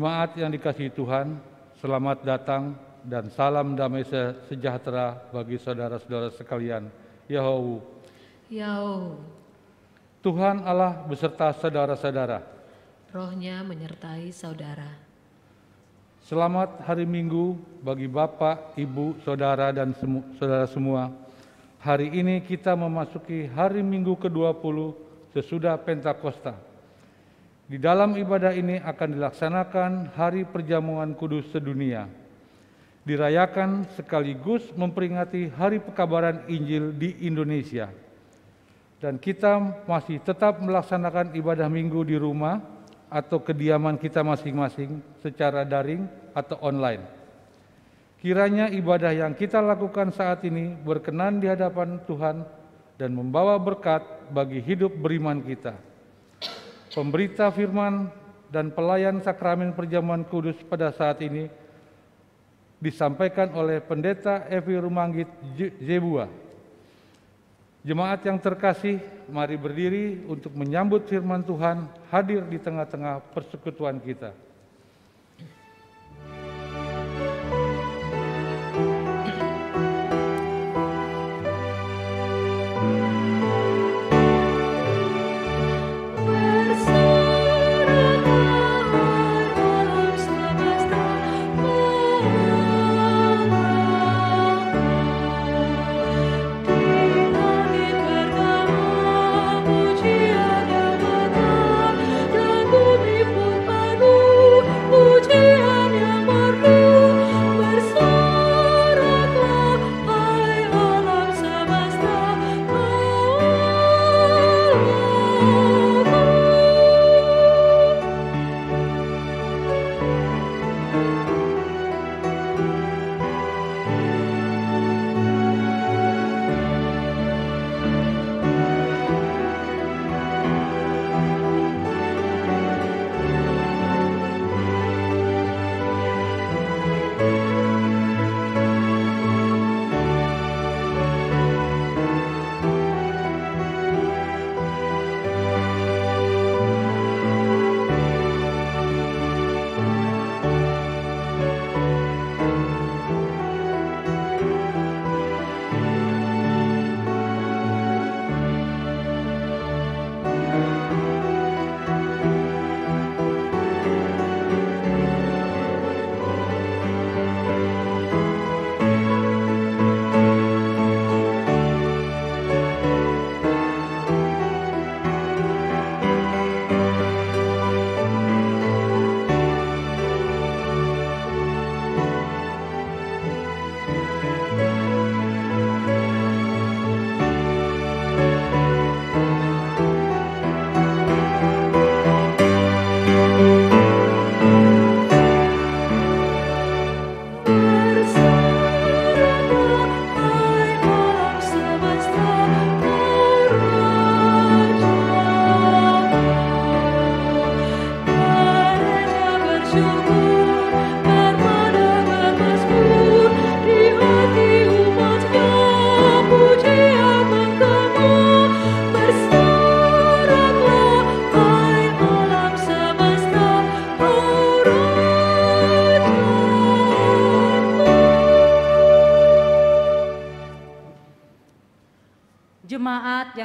Jemaat yang dikasihi Tuhan, selamat datang dan salam damai sejahtera bagi saudara-saudara sekalian. Yahoo. Yahoo. Tuhan Allah beserta saudara-saudara. Rohnya menyertai saudara. Selamat hari Minggu bagi Bapak, Ibu, Saudara, dan semu saudara semua. Hari ini kita memasuki hari Minggu ke-20 sesudah Pentakosta. Di dalam ibadah ini akan dilaksanakan Hari Perjamuan Kudus Sedunia. Dirayakan sekaligus memperingati Hari Pekabaran Injil di Indonesia. Dan kita masih tetap melaksanakan ibadah minggu di rumah atau kediaman kita masing-masing secara daring atau online. Kiranya ibadah yang kita lakukan saat ini berkenan di hadapan Tuhan dan membawa berkat bagi hidup beriman kita. Pemberita firman dan pelayan sakramen perjamuan kudus pada saat ini disampaikan oleh Pendeta Evi Rumanggit Zebua. Jemaat yang terkasih, mari berdiri untuk menyambut firman Tuhan hadir di tengah-tengah persekutuan kita.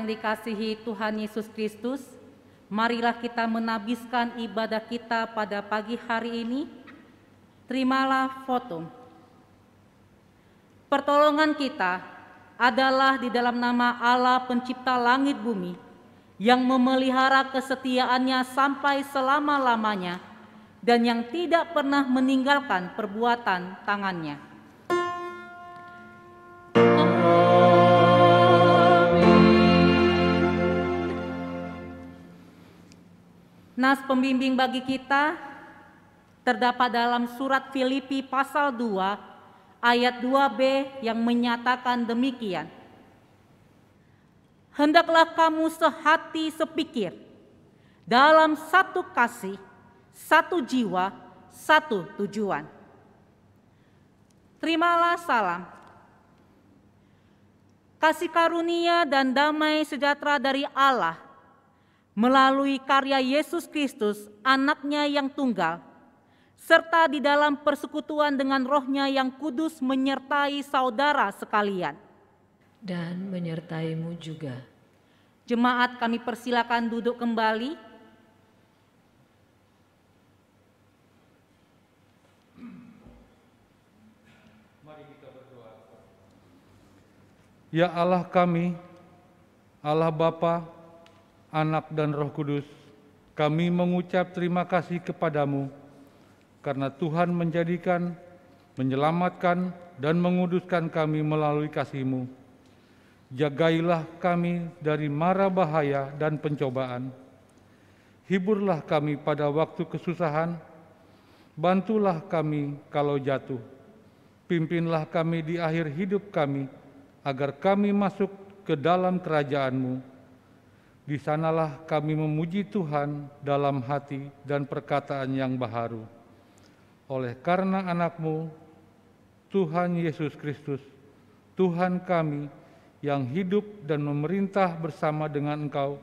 Dikasihi Tuhan Yesus Kristus, marilah kita menabiskan ibadah kita pada pagi hari ini. Terimalah foto. Pertolongan kita adalah di dalam nama Allah pencipta langit bumi yang memelihara kesetiaannya sampai selama-lamanya dan yang tidak pernah meninggalkan perbuatan tangannya. Nas pembimbing bagi kita terdapat dalam surat Filipi pasal 2 ayat 2b yang menyatakan demikian. Hendaklah kamu sehati sepikir dalam satu kasih, satu jiwa, satu tujuan. Terimalah salam. Kasih karunia dan damai sejahtera dari Allah melalui karya Yesus Kristus, anaknya yang tunggal, serta di dalam persekutuan dengan rohnya yang kudus menyertai saudara sekalian. Dan menyertaimu juga. Jemaat kami persilakan duduk kembali. Ya Allah kami, Allah Bapa, Anak dan Roh Kudus, kami mengucap terima kasih kepadamu karena Tuhan menjadikan, menyelamatkan, dan menguduskan kami melalui kasih-Mu. Jagailah kami dari mara bahaya dan pencobaan. Hiburlah kami pada waktu kesusahan, bantulah kami kalau jatuh. Pimpinlah kami di akhir hidup kami, agar kami masuk ke dalam kerajaan-Mu. Di sanalah kami memuji Tuhan dalam hati dan perkataan yang baharu. Oleh karena anakmu, Tuhan Yesus Kristus, Tuhan kami yang hidup dan memerintah bersama dengan Engkau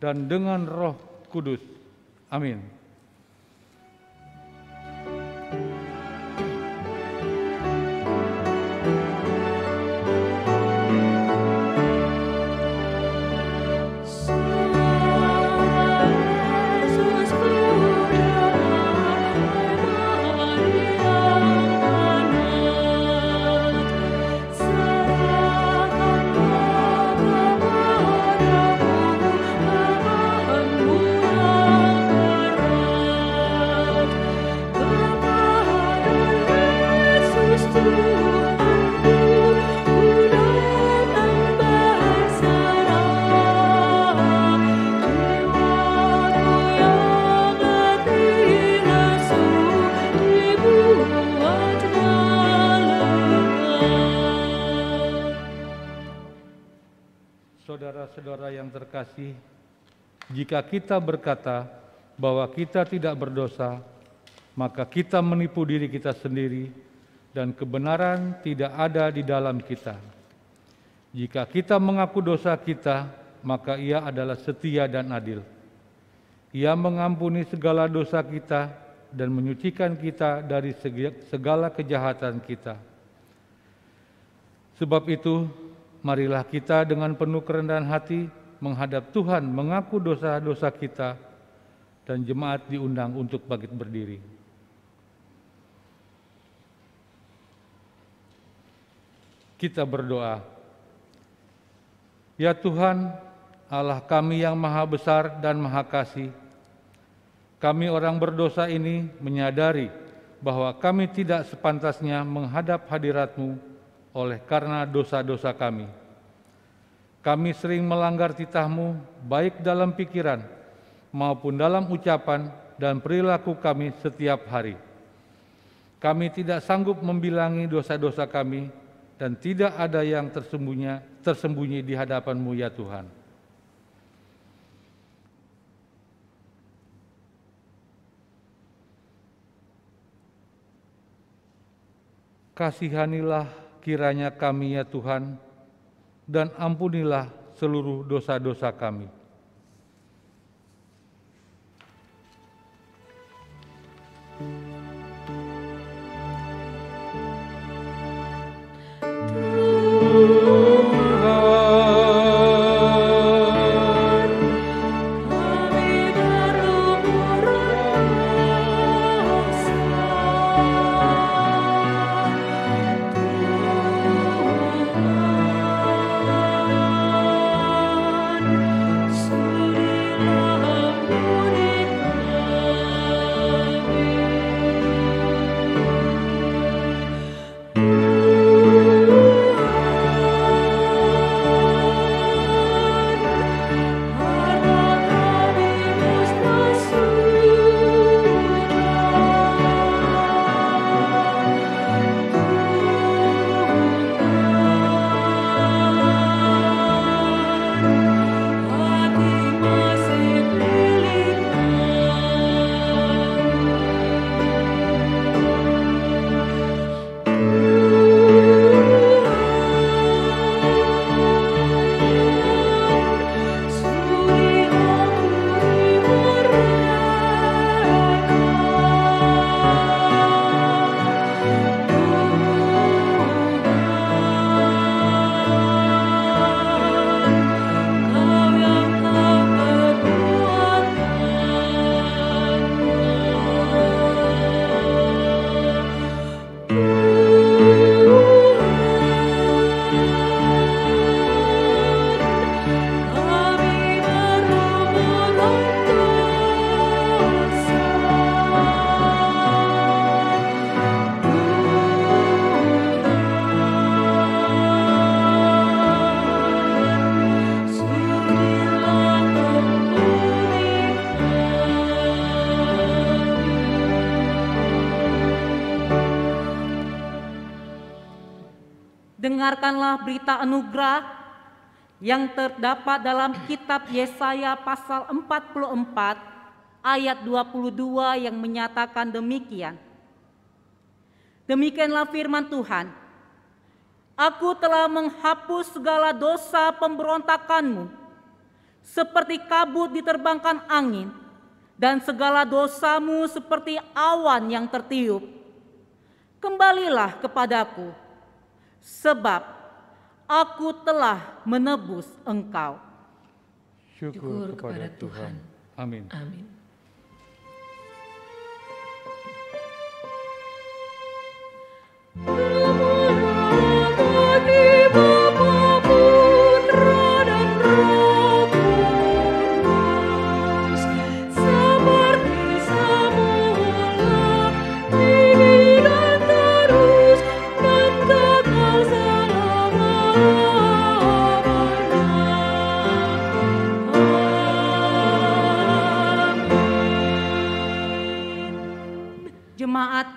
dan dengan Roh Kudus. Amin. Saudara-saudara yang terkasih, jika kita berkata bahwa kita tidak berdosa, maka kita menipu diri kita sendiri dan kebenaran tidak ada di dalam kita. Jika kita mengaku dosa kita, maka Ia adalah setia dan adil. Ia mengampuni segala dosa kita dan menyucikan kita dari segala kejahatan kita. Sebab itu, marilah kita dengan penuh kerendahan hati menghadap Tuhan mengaku dosa-dosa kita dan jemaat diundang untuk bangkit berdiri. Kita berdoa. Ya Tuhan, Allah kami yang maha besar dan maha kasih, kami orang berdosa ini menyadari bahwa kami tidak sepantasnya menghadap hadirat-Mu oleh karena dosa-dosa kami. Kami sering melanggar titah-Mu baik dalam pikiran maupun dalam ucapan dan perilaku kami setiap hari. Kami tidak sanggup membilangi dosa-dosa kami dan tidak ada yang tersembunyi, tersembunyi di hadapan-Mu ya Tuhan. Kasihanilah kiranya kami ya Tuhan, dan ampunilah seluruh dosa-dosa kami. berita anugerah yang terdapat dalam kitab Yesaya pasal 44 ayat 22 yang menyatakan demikian. Demikianlah firman Tuhan. Aku telah menghapus segala dosa pemberontakanmu, seperti kabut diterbangkan angin, dan segala dosamu seperti awan yang tertiup. Kembalilah kepadaku, sebab aku telah menebus engkau. Syukur kepada Tuhan. Amin. Amin. Seperti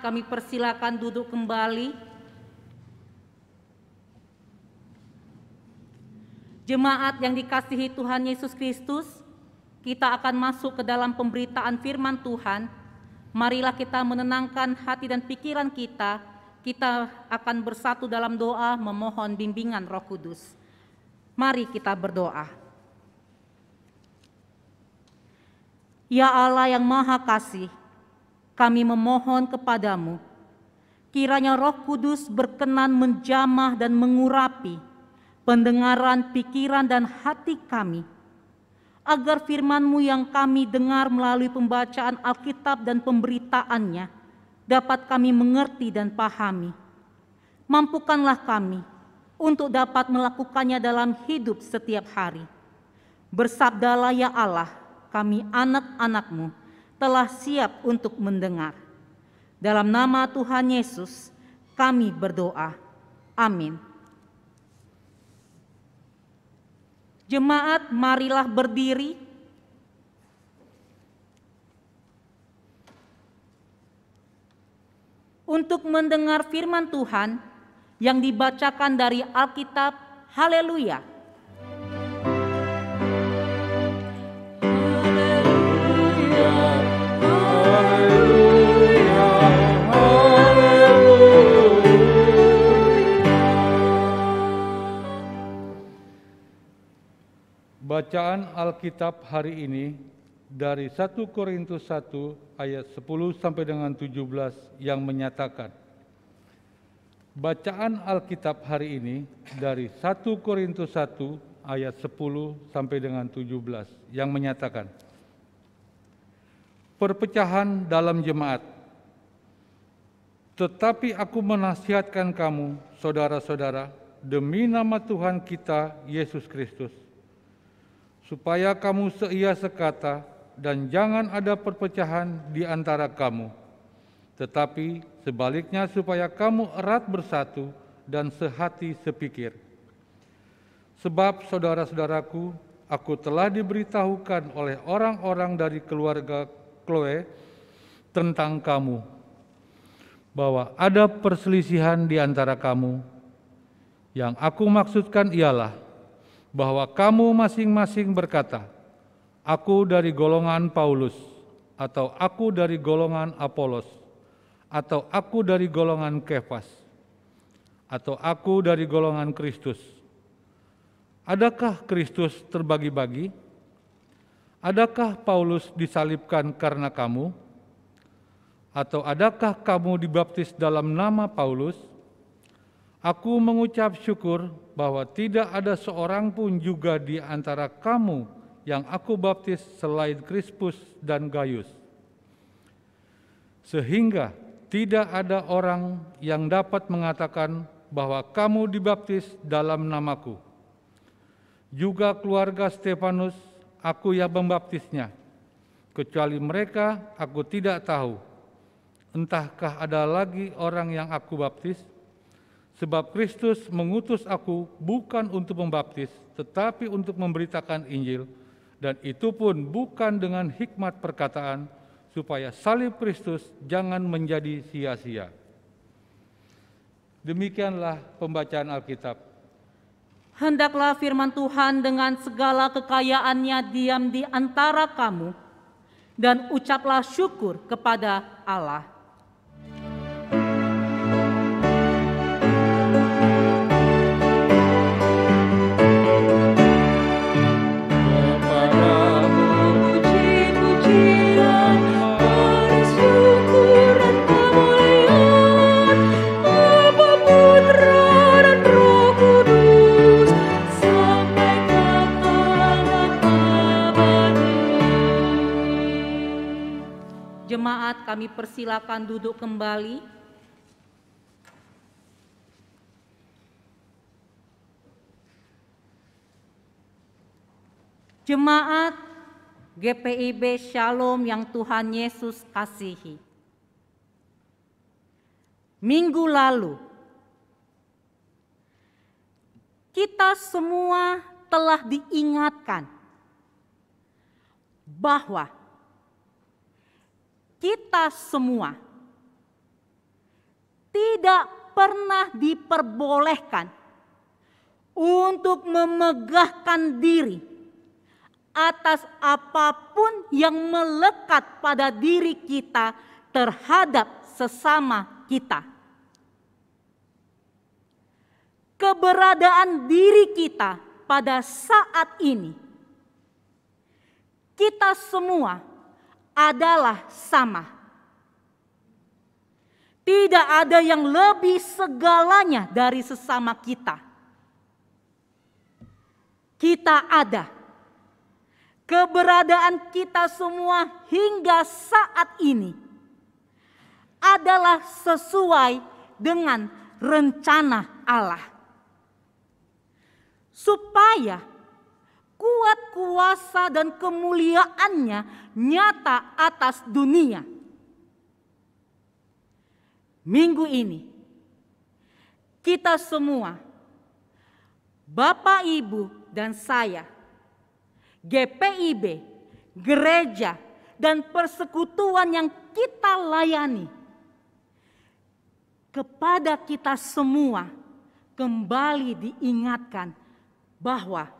Kami persilakan duduk kembali. Jemaat yang dikasihi Tuhan Yesus Kristus, kita akan masuk ke dalam pemberitaan firman Tuhan. Marilah kita menenangkan hati dan pikiran kita. Kita akan bersatu dalam doa memohon bimbingan Roh Kudus. Mari kita berdoa. Ya Allah yang Maha Kasih, kami memohon kepadamu, kiranya Roh Kudus berkenan menjamah dan mengurapi pendengaran, pikiran, dan hati kami, agar firman-Mu yang kami dengar melalui pembacaan Alkitab dan pemberitaannya dapat kami mengerti dan pahami. Mampukanlah kami untuk dapat melakukannya dalam hidup setiap hari. Bersabdalah ya Allah, kami anak-anak-Mu telah siap untuk mendengar. Dalam nama Tuhan Yesus, kami berdoa. Amin. Jemaat, marilah berdiri. Untuk mendengar firman Tuhan yang dibacakan dari Alkitab, haleluya. Bacaan Alkitab hari ini dari 1 Korintus 1 ayat 10 sampai dengan 17 yang menyatakan Bacaan Alkitab hari ini dari 1 Korintus 1 ayat 10 sampai dengan 17 yang menyatakan Perpecahan dalam jemaat. Tetapi aku menasihatkan kamu, saudara-saudara, demi nama Tuhan kita Yesus Kristus, supaya kamu seia sekata dan jangan ada perpecahan di antara kamu, tetapi sebaliknya supaya kamu erat bersatu dan sehati sepikir. Sebab saudara-saudaraku, aku telah diberitahukan oleh orang-orang dari keluarga Chloe tentang kamu, bahwa ada perselisihan di antara kamu. Yang aku maksudkan ialah bahwa kamu masing-masing berkata, "Aku dari golongan Paulus," atau "Aku dari golongan Apolos," atau "Aku dari golongan Kefas," atau "Aku dari golongan Kristus." Adakah Kristus terbagi-bagi? Adakah Paulus disalibkan karena kamu? Atau adakah kamu dibaptis dalam nama Paulus? Aku mengucap syukur bahwa tidak ada seorang pun juga di antara kamu yang aku baptis selain Krispus dan Gaius. Sehingga tidak ada orang yang dapat mengatakan bahwa kamu dibaptis dalam namaku. Juga keluarga Stefanus, aku yang membaptisnya. Kecuali mereka, aku tidak tahu. Entahkah ada lagi orang yang aku baptis? Sebab Kristus mengutus aku bukan untuk membaptis, tetapi untuk memberitakan Injil, dan itu pun bukan dengan hikmat perkataan, supaya salib Kristus jangan menjadi sia-sia. Demikianlah pembacaan Alkitab. Hendaklah firman Tuhan dengan segala kekayaannya diam di antara kamu, dan ucaplah syukur kepada Allah. Kami persilakan duduk kembali. Jemaat GPIB Shalom yang Tuhan Yesus kasihi. Minggu lalu, kita semua telah diingatkan bahwa kita semua tidak pernah diperbolehkan untuk memegahkan diri atas apa pun yang melekat pada diri kita terhadap sesama kita. Keberadaan diri kita pada saat ini, kita semua adalah sama. Tidak ada yang lebih segalanya dari sesama kita. Kita ada keberadaan kita semua hingga saat ini adalah sesuai dengan rencana Allah. Supaya kuat kuasa dan kemuliaannya nyata atas dunia. Minggu ini kita semua, Bapak, Ibu, dan saya GPIB, gereja, dan persekutuan yang kita layani. Kepada kita semua kembali diingatkan bahwa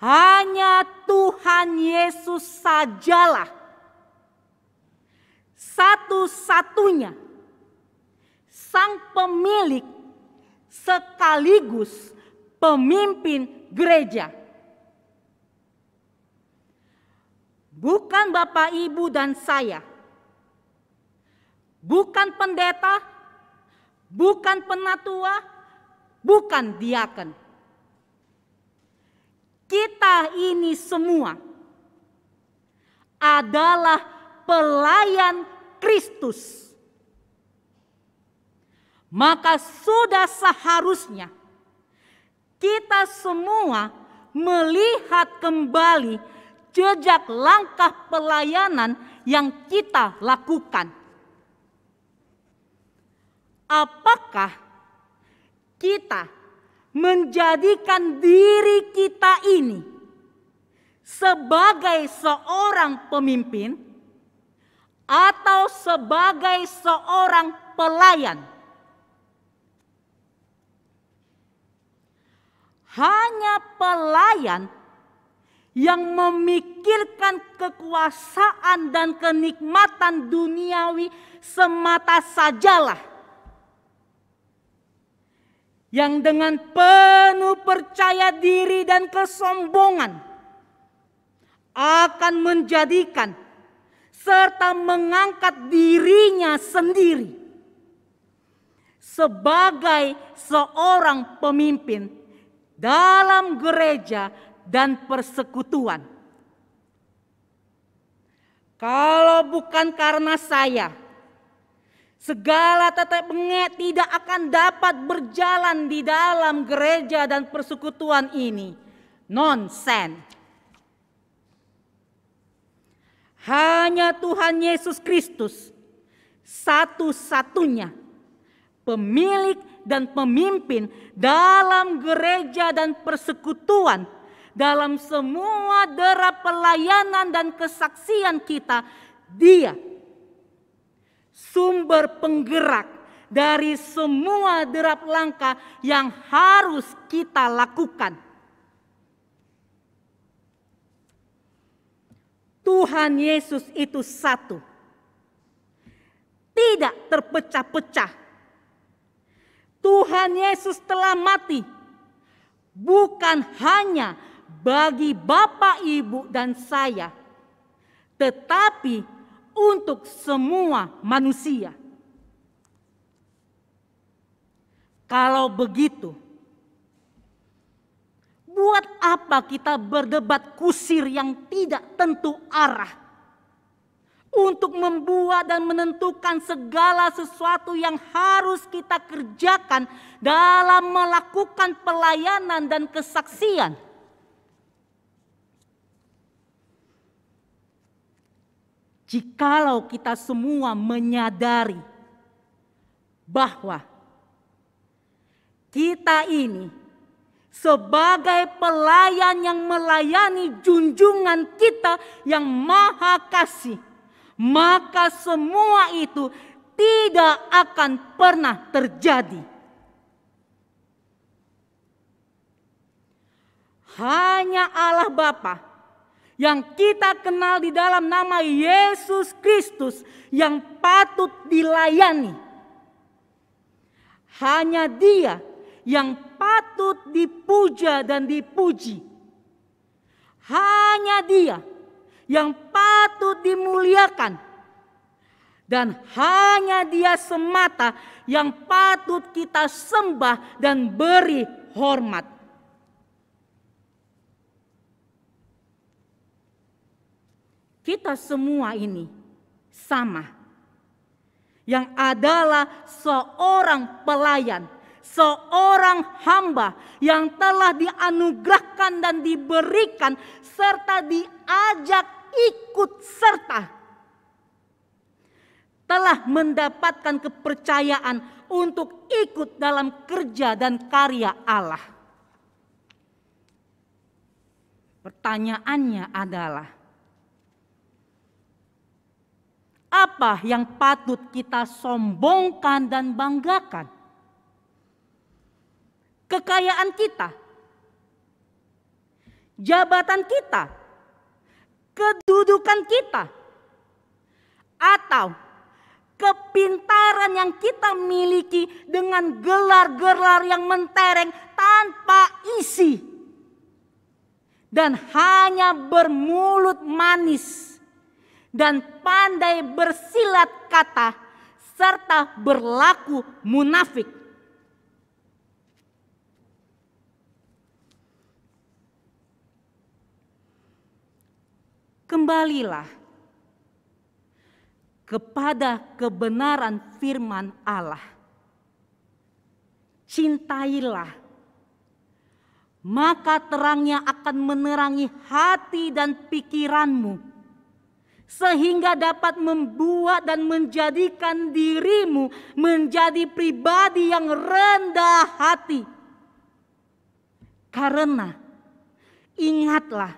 hanya Tuhan Yesus sajalah satu-satunya sang pemilik sekaligus pemimpin gereja. bukan Bapak, Ibu, dan saya, bukan pendeta, bukan penatua, bukan diaken. Kita ini semua adalah pelayan Kristus. Maka sudah seharusnya kita semua melihat kembali jejak langkah pelayanan yang kita lakukan. Apakah kita menjadikan diri kita ini sebagai seorang pemimpin atau sebagai seorang pelayan? Hanya pelayan yang memikirkan kekuasaan dan kenikmatan duniawi semata sajalah. Yang dengan penuh percaya diri dan kesombongan akan menjadikan serta mengangkat dirinya sendiri sebagai seorang pemimpin dalam gereja dan persekutuan. Kalau bukan karena saya, segala tetek bengek tidak akan dapat berjalan di dalam gereja dan persekutuan ini. Nonsen. Hanya Tuhan Yesus Kristus satu-satunya pemilik dan pemimpin dalam gereja dan persekutuan dalam semua derap pelayanan dan kesaksian kita, Dia sumber penggerak dari semua derap langkah yang harus kita lakukan. Tuhan Yesus itu satu, tidak terpecah-pecah. Tuhan Yesus telah mati bukan hanya bagi Bapak, Ibu, dan saya, tetapi untuk semua manusia. Kalau begitu, buat apa kita berdebat kusir yang tidak tentu arah? Untuk membuat dan menentukan segala sesuatu yang harus kita kerjakan dalam melakukan pelayanan dan kesaksian. Jikalau kita semua menyadari bahwa kita ini sebagai pelayan yang melayani junjungan kita yang maha kasih, maka semua itu tidak akan pernah terjadi. Hanya Allah Bapa yang kita kenal di dalam nama Yesus Kristus yang patut dilayani. Hanya Dia yang patut dipuja dan dipuji. Hanya Dia yang patut dimuliakan. Dan hanya Dia semata yang patut kita sembah dan beri hormat. Kita semua ini sama. Yang adalah seorang pelayan, seorang hamba yang telah dianugerahkan dan diberikan serta diajak ikut serta telah mendapatkan kepercayaan untuk ikut dalam kerja dan karya Allah. Pertanyaannya adalah apa yang patut kita sombongkan dan banggakan? Kekayaan kita, jabatan kita, kedudukan kita, atau kepintaran yang kita miliki dengan gelar-gelar yang mentereng tanpa isi dan hanya bermulut manis dan pandai bersilat kata serta berlaku munafik. Kembalilah kepada kebenaran firman Allah. Cintailah, maka terangnya akan menerangi hati dan pikiranmu sehingga dapat membuat dan menjadikan dirimu menjadi pribadi yang rendah hati. Karena ingatlah,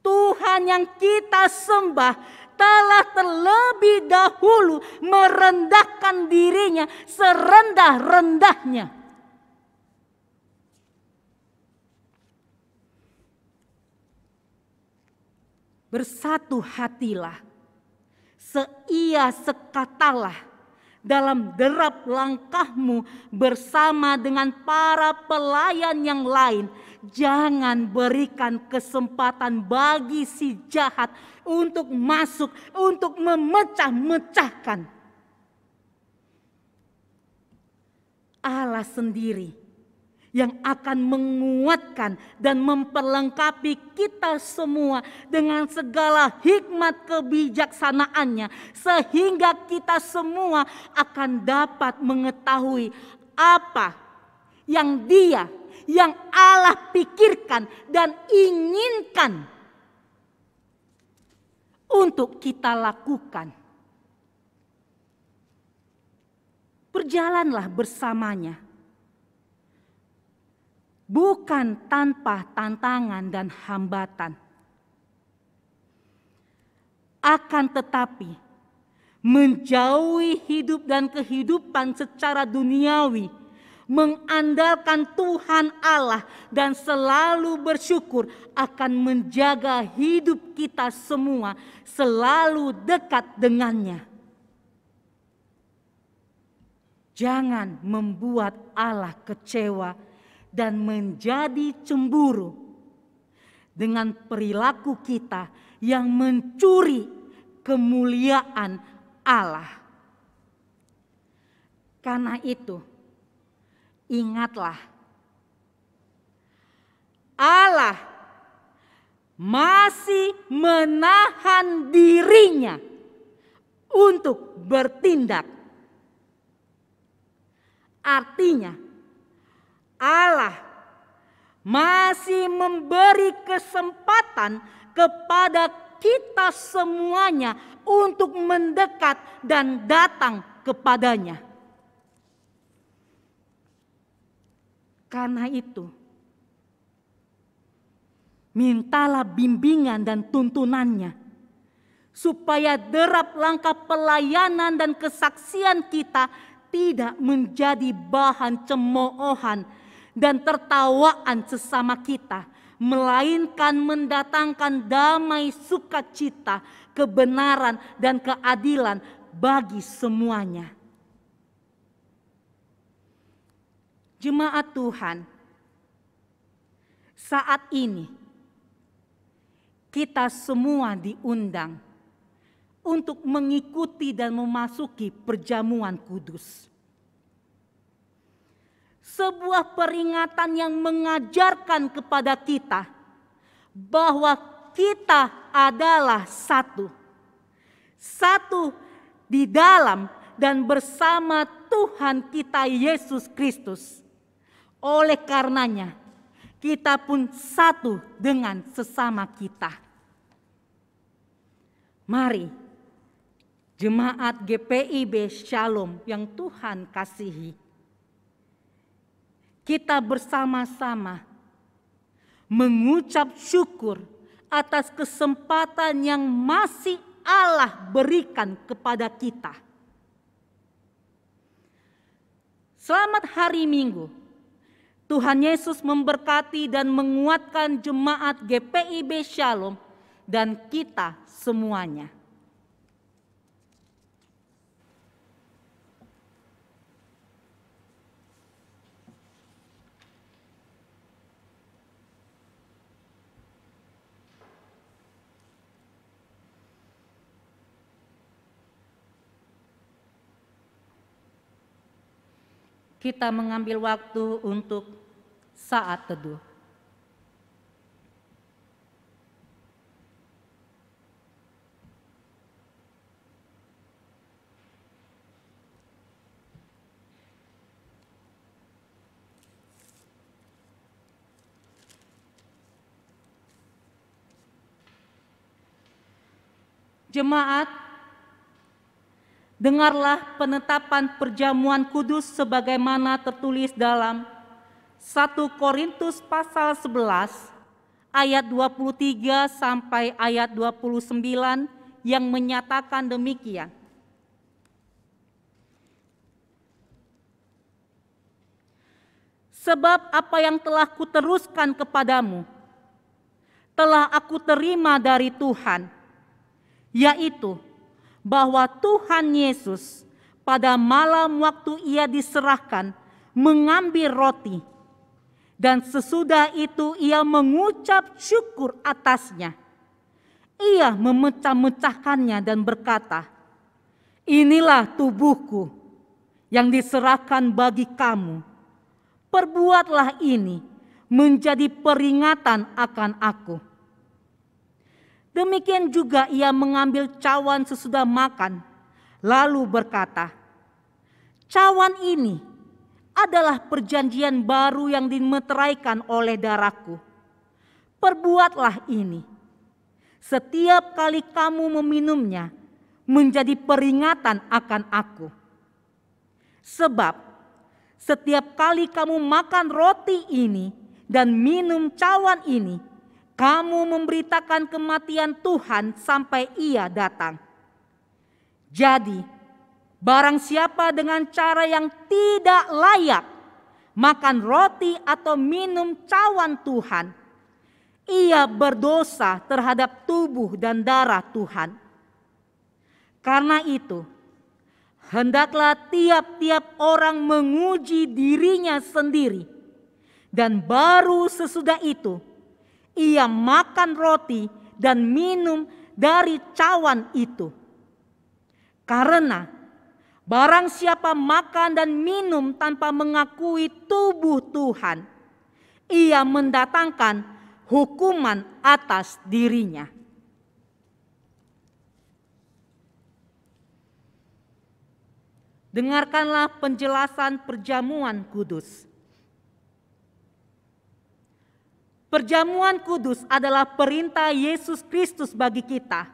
Tuhan yang kita sembah telah terlebih dahulu merendahkan dirinya serendah-rendahnya. Bersatu hatilah, seia sekatalah dalam derap langkahmu bersama dengan para pelayan yang lain. Jangan berikan kesempatan bagi si jahat untuk masuk, untuk memecah-mecahkan. Allah sendiri yang akan menguatkan dan memperlengkapi kita semua dengan segala hikmat kebijaksanaannya sehingga kita semua akan dapat mengetahui apa yang dia yang Allah pikirkan dan inginkan untuk kita lakukan. Berjalanlah bersamanya bukan tanpa tantangan dan hambatan. Akan tetapi, menjauhi hidup dan kehidupan secara duniawi, mengandalkan Tuhan Allah dan selalu bersyukur akan menjaga hidup kita semua selalu dekat dengannya. Jangan membuat Allah kecewa dan menjadi cemburu dengan perilaku kita yang mencuri kemuliaan Allah. Karena itu, ingatlah, Allah masih menahan dirinya untuk bertindak. Artinya, Allah masih memberi kesempatan kepada kita semuanya untuk mendekat dan datang kepadanya. Karena itu, mintalah bimbingan dan tuntunannya, supaya derap langkah pelayanan dan kesaksian kita tidak menjadi bahan cemoohan dan tertawaan sesama kita, melainkan mendatangkan damai sukacita, kebenaran, dan keadilan bagi semuanya. Jemaat Tuhan, saat ini kita semua diundang untuk mengikuti dan memasuki perjamuan kudus. Sebuah peringatan yang mengajarkan kepada kita bahwa kita adalah satu. Satu di dalam dan bersama Tuhan kita Yesus Kristus. Oleh karenanya, kita pun satu dengan sesama kita. Mari jemaat GPIB Shalom yang Tuhan kasihi. Kita bersama-sama mengucap syukur atas kesempatan yang masih Allah berikan kepada kita. Selamat hari Minggu. Tuhan Yesus memberkati dan menguatkan jemaat GPIB Shalom dan kita semuanya. Kita mengambil waktu untuk saat teduh. Jemaat, dengarlah penetapan perjamuan kudus sebagaimana tertulis dalam 1 Korintus pasal 11 ayat 23 sampai ayat 29 yang menyatakan demikian. Sebab apa yang telah kuteruskan kepadamu telah aku terima dari Tuhan, yaitu bahwa Tuhan Yesus pada malam waktu ia diserahkan mengambil roti dan sesudah itu ia mengucap syukur atasnya. Ia memecah-mecahkannya dan berkata, Inilah tubuhku yang diserahkan bagi kamu. Perbuatlah ini menjadi peringatan akan aku. Demikian juga ia mengambil cawan sesudah makan, lalu berkata, "Cawan ini adalah perjanjian baru yang dimeteraikan oleh darahku. Perbuatlah ini setiap kali kamu meminumnya, menjadi peringatan akan aku. Sebab setiap kali kamu makan roti ini dan minum cawan ini, kamu memberitakan kematian Tuhan sampai Ia datang. Jadi, barang siapa dengan cara yang tidak layak makan roti atau minum cawan Tuhan, ia berdosa terhadap tubuh dan darah Tuhan. Karena itu, hendaklah tiap-tiap orang menguji dirinya sendiri, dan baru sesudah itu ia makan roti dan minum dari cawan itu. Karena barang siapa makan dan minum tanpa mengakui tubuh Tuhan, ia mendatangkan hukuman atas dirinya. Dengarkanlah penjelasan perjamuan kudus. Perjamuan kudus adalah perintah Yesus Kristus bagi kita,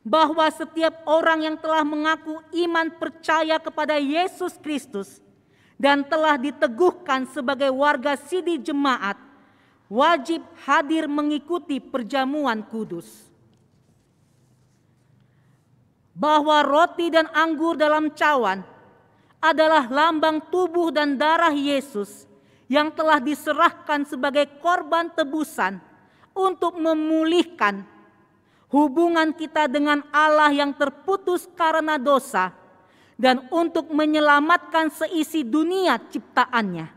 bahwa setiap orang yang telah mengaku iman percaya kepada Yesus Kristus dan telah diteguhkan sebagai warga sidi jemaat, wajib hadir mengikuti perjamuan kudus. Bahwa roti dan anggur dalam cawan adalah lambang tubuh dan darah Yesus yang telah diserahkan sebagai korban tebusan untuk memulihkan hubungan kita dengan Allah yang terputus karena dosa dan untuk menyelamatkan seisi dunia ciptaannya.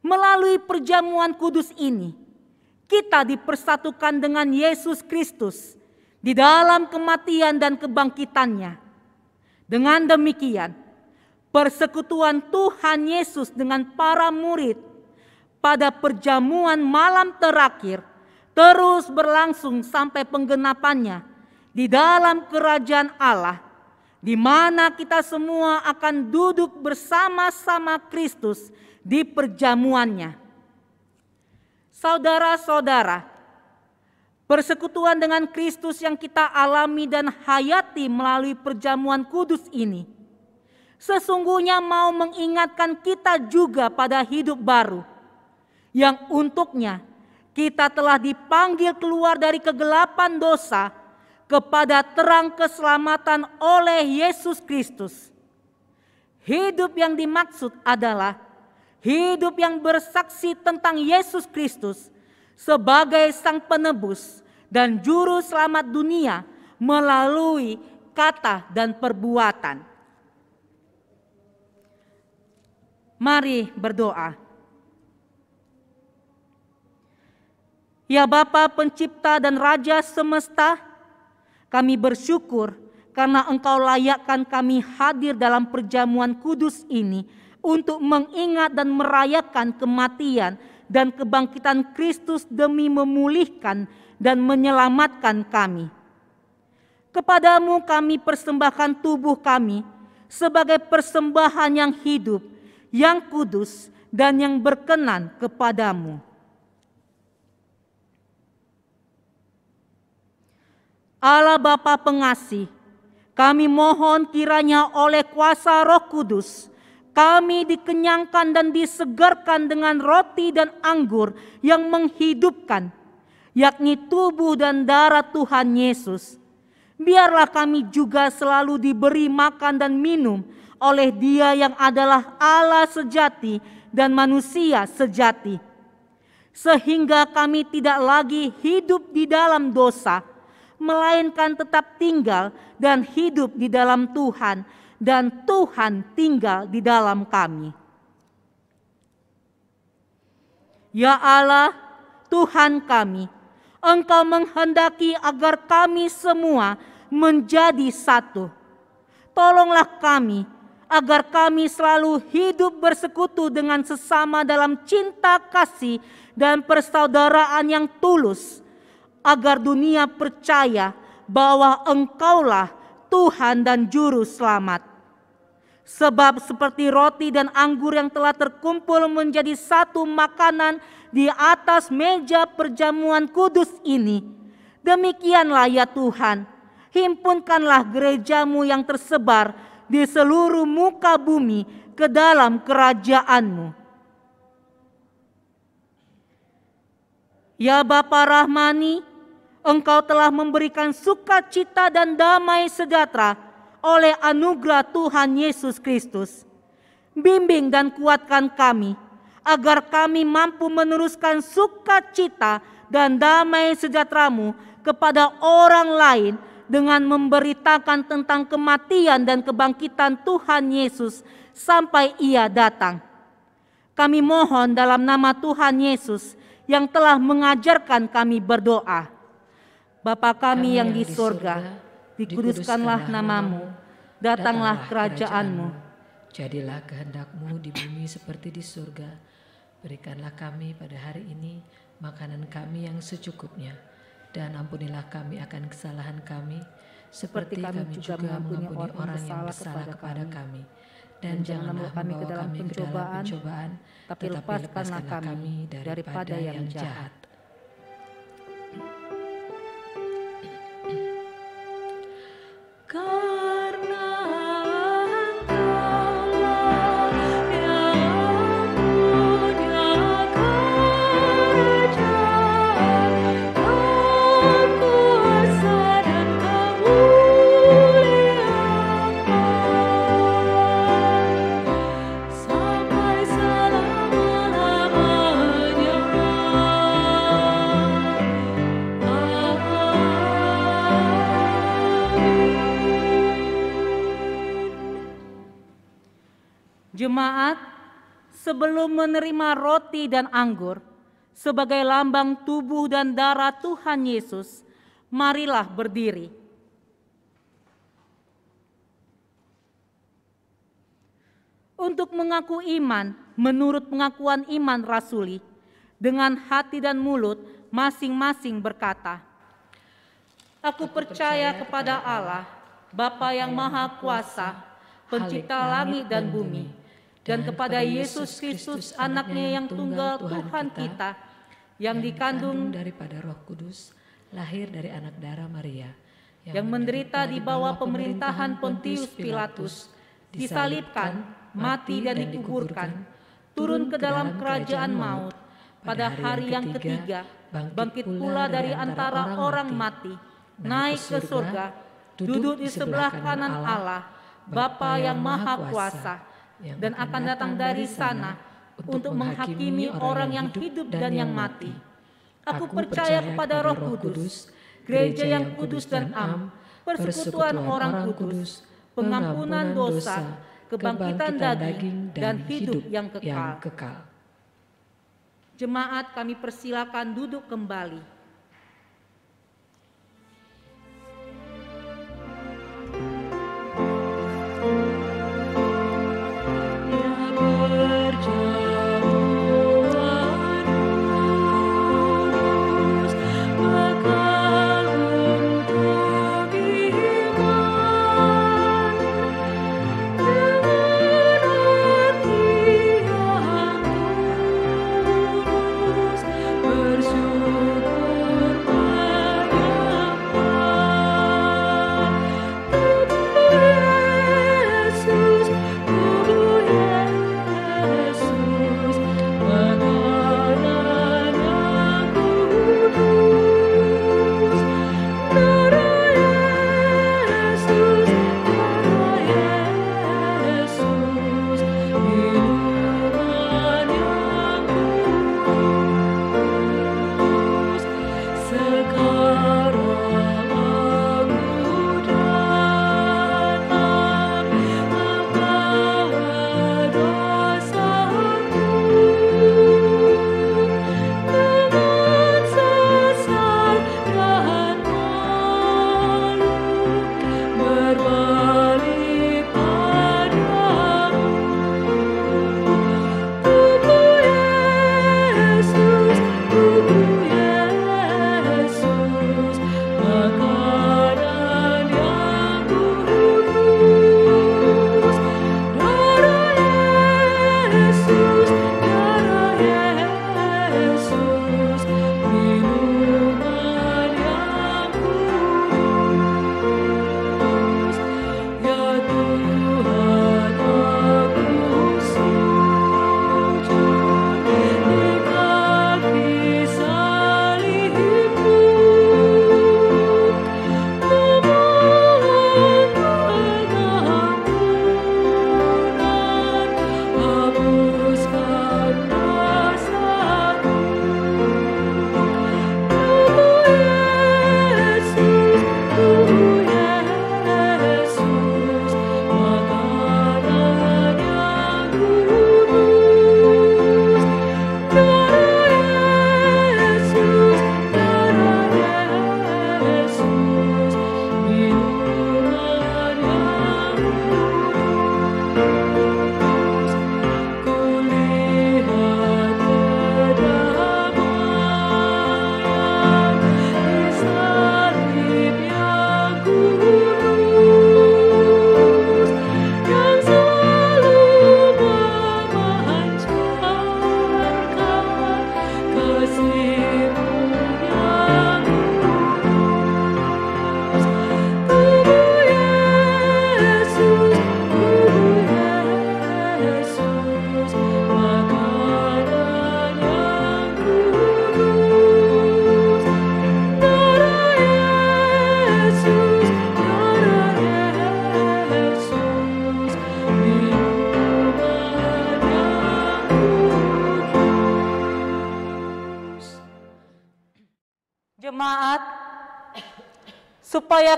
Melalui perjamuan kudus ini, kita dipersatukan dengan Yesus Kristus di dalam kematian dan kebangkitannya. Dengan demikian, persekutuan Tuhan Yesus dengan para murid pada perjamuan malam terakhir terus berlangsung sampai penggenapannya di dalam kerajaan Allah di mana kita semua akan duduk bersama-sama Kristus di perjamuannya. Saudara-saudara, persekutuan dengan Kristus yang kita alami dan hayati melalui perjamuan kudus ini sesungguhnya mau mengingatkan kita juga pada hidup baru yang untuknya kita telah dipanggil keluar dari kegelapan dosa kepada terang keselamatan oleh Yesus Kristus. Hidup yang dimaksud adalah hidup yang bersaksi tentang Yesus Kristus sebagai Sang Penebus dan Juru Selamat dunia melalui kata dan perbuatan. Mari berdoa. Ya Bapa pencipta dan Raja semesta, kami bersyukur karena Engkau layakkan kami hadir dalam perjamuan kudus ini untuk mengingat dan merayakan kematian dan kebangkitan Kristus demi memulihkan dan menyelamatkan kami. Kepadamu kami persembahkan tubuh kami sebagai persembahan yang hidup, yang kudus, dan yang berkenan kepadamu. Allah Bapa pengasih, kami mohon kiranya oleh kuasa roh kudus, kami dikenyangkan dan disegarkan dengan roti dan anggur yang menghidupkan, yakni tubuh dan darah Tuhan Yesus. Biarlah kami juga selalu diberi makan dan minum oleh Dia yang adalah Allah sejati dan manusia sejati, sehingga kami tidak lagi hidup di dalam dosa, melainkan tetap tinggal dan hidup di dalam Tuhan, dan Tuhan tinggal di dalam kami. Ya Allah, Tuhan kami, Engkau menghendaki agar kami semua menjadi satu. Tolonglah kami agar kami selalu hidup bersekutu dengan sesama dalam cinta kasih dan persaudaraan yang tulus, agar dunia percaya bahwa Engkaulah Tuhan dan Juru Selamat. Sebab seperti roti dan anggur yang telah terkumpul menjadi satu makanan di atas meja perjamuan kudus ini, demikianlah ya Tuhan, himpunkanlah gerejamu yang tersebar di seluruh muka bumi ke dalam kerajaanmu. Ya Bapa Rahmani, Engkau telah memberikan sukacita dan damai sejahtera oleh anugerah Tuhan Yesus Kristus. Bimbing dan kuatkan kami agar kami mampu meneruskan sukacita dan damai sejahteramu kepada orang lain dengan memberitakan tentang kematian dan kebangkitan Tuhan Yesus sampai ia datang. Kami mohon dalam nama Tuhan Yesus yang telah mengajarkan kami berdoa. Bapa kami yang di surga, dikuduskanlah namamu, datanglah kerajaanmu. Jadilah kehendakmu di bumi seperti di surga. Berikanlah kami pada hari ini makanan kami yang secukupnya. Dan ampunilah kami akan kesalahan kami, seperti kami, juga mengampuni orang yang bersalah kepada kami. Dan janganlah kami ke dalam pencobaan, tapi lepaskanlah kami daripada yang jahat. Jemaat, sebelum menerima roti dan anggur sebagai lambang tubuh dan darah Tuhan Yesus, marilah berdiri. Untuk mengaku iman menurut pengakuan iman rasuli, dengan hati dan mulut masing-masing berkata, Aku percaya kepada Allah, Bapa yang Maha Kuasa, pencipta langit dan bumi, dan kepada Yesus Kristus anaknya yang tunggal Tuhan kita, yang dikandung daripada Roh Kudus, lahir dari anak darah Maria, yang menderita di bawah pemerintahan Pontius Pilatus, disalibkan, mati dan dikuburkan, turun ke dalam kerajaan maut, pada hari yang ketiga bangkit pula dari antara orang mati, naik ke surga, duduk di sebelah kanan Allah, Bapa yang Maha Kuasa, dan akan datang dari sana untuk menghakimi orang yang hidup dan yang mati. Aku percaya kepada Roh Kudus, gereja yang kudus dan am, persekutuan orang kudus, pengampunan dosa, kebangkitan daging, dan hidup yang kekal. kekal. Jemaat kami persilakan duduk kembali.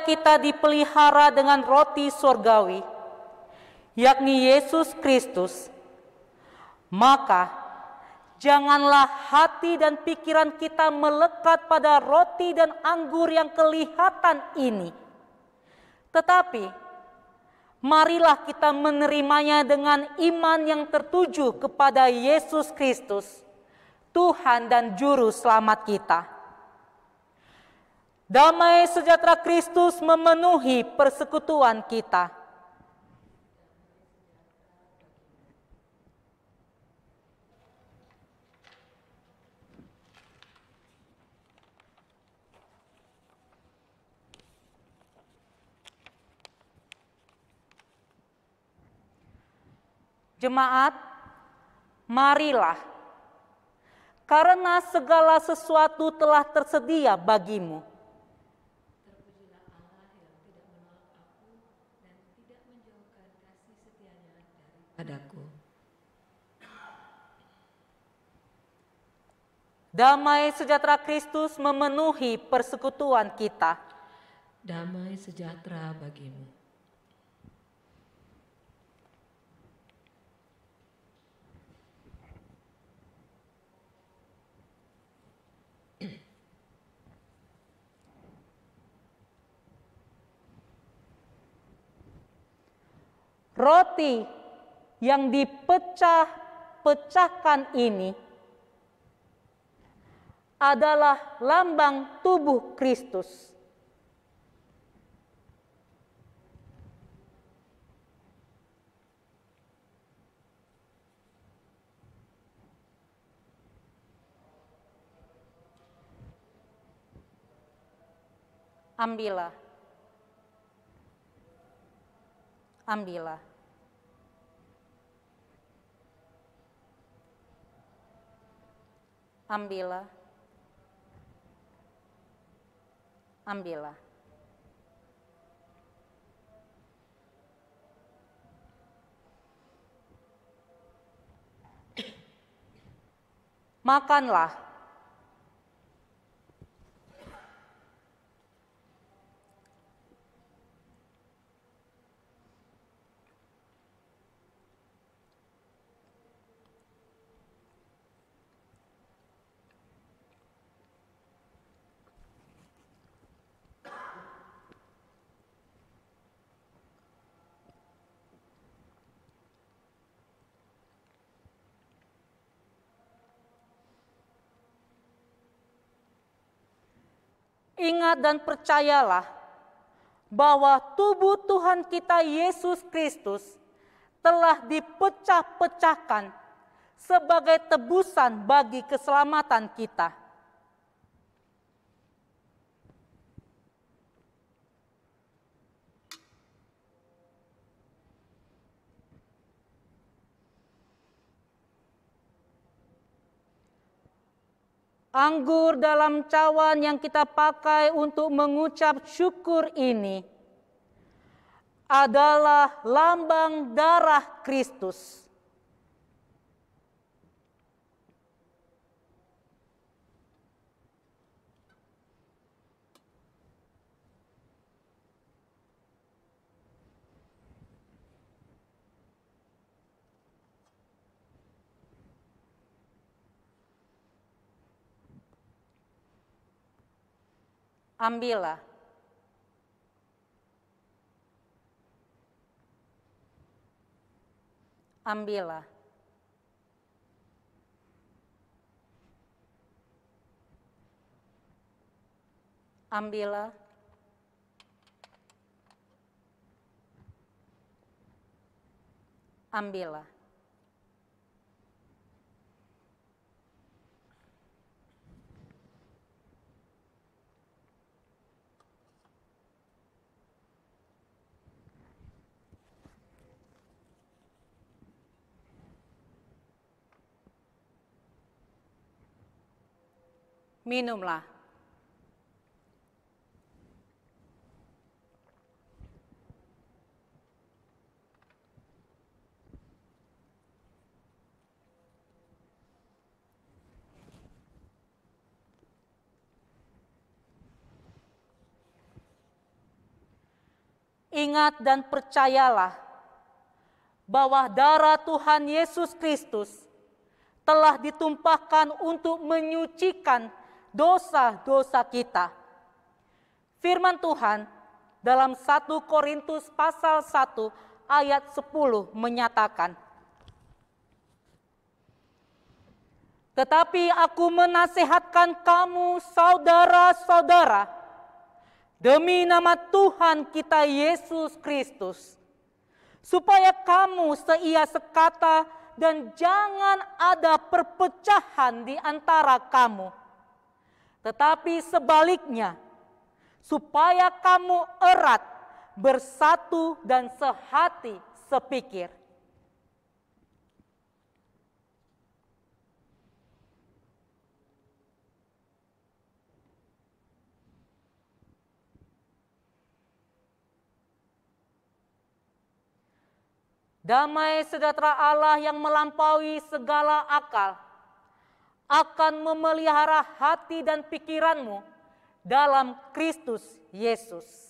Kita dipelihara dengan roti surgawi, yakni Yesus Kristus, maka janganlah hati dan pikiran kita melekat pada roti dan anggur yang kelihatan ini, tetapi marilah kita menerimanya dengan iman yang tertuju kepada Yesus Kristus, Tuhan dan Juru Selamat kita. Damai sejahtera Kristus memenuhi persekutuan kita. Jemaat, marilah, karena segala sesuatu telah tersedia bagimu. Damai sejahtera Kristus memenuhi persekutuan kita. Damai sejahtera bagimu. Roti yang dipecah-pecahkan ini adalah lambang tubuh Kristus. Ambillah. Ambillah. Ambillah. Ambillah. Makanlah. Ingat dan percayalah bahwa tubuh Tuhan kita Yesus Kristus telah dipecah-pecahkan sebagai tebusan bagi keselamatan kita. Anggur dalam cawan yang kita pakai untuk mengucap syukur ini adalah lambang darah Kristus. Ambillah. Ambillah. Ambillah. Ambillah. Minumlah. Ingat dan percayalah bahwa darah Tuhan Yesus Kristus telah ditumpahkan untuk menyucikan dosa-dosa kita. Firman Tuhan dalam 1 Korintus pasal 1 ayat 10 menyatakan, Tetapi aku menasehatkan kamu saudara-saudara demi nama Tuhan kita Yesus Kristus supaya kamu seia sekata dan jangan ada perpecahan di antara kamu. Tetapi sebaliknya, supaya kamu erat, bersatu dan sehati sepikir. Damai sejahtera Allah yang melampaui segala akal akan memelihara hati dan pikiranmu dalam Kristus Yesus.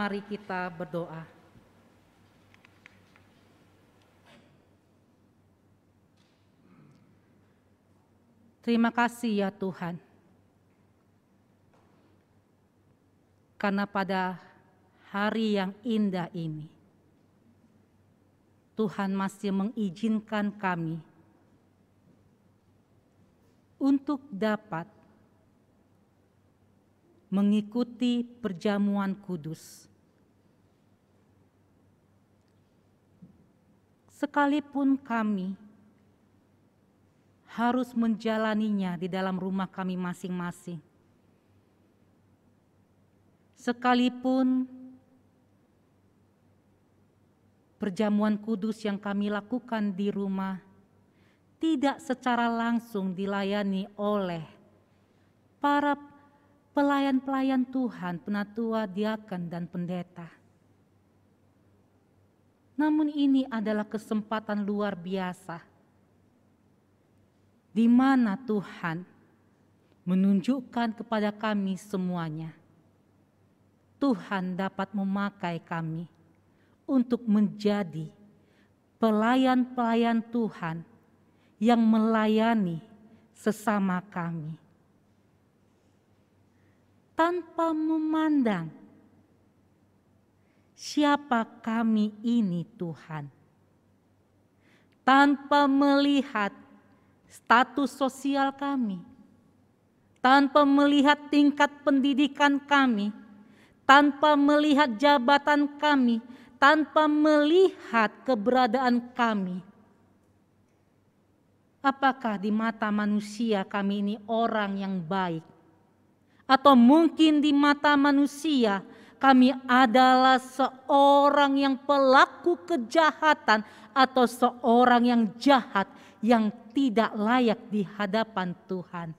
Mari kita berdoa. Terima kasih ya Tuhan. Karena pada hari yang indah ini, Tuhan masih mengizinkan kami untuk dapat mengikuti perjamuan kudus sekalipun kami harus menjalaninya di dalam rumah kami masing-masing. Sekalipun perjamuan kudus yang kami lakukan di rumah tidak secara langsung dilayani oleh para pelayan-pelayan Tuhan, penatua, diakan, dan pendeta. Namun ini adalah kesempatan luar biasa di mana Tuhan menunjukkan kepada kami semuanya. Tuhan dapat memakai kami untuk menjadi pelayan-pelayan Tuhan yang melayani sesama kami tanpa memandang siapa kami ini Tuhan. Tanpa melihat status sosial kami. Tanpa melihat tingkat pendidikan kami. Tanpa melihat jabatan kami. Tanpa melihat keberadaan kami. Apakah di mata manusia kami ini orang yang baik? Atau mungkin di mata manusia kami adalah seorang yang pelaku kejahatan atau seorang yang jahat yang tidak layak di hadapan Tuhan.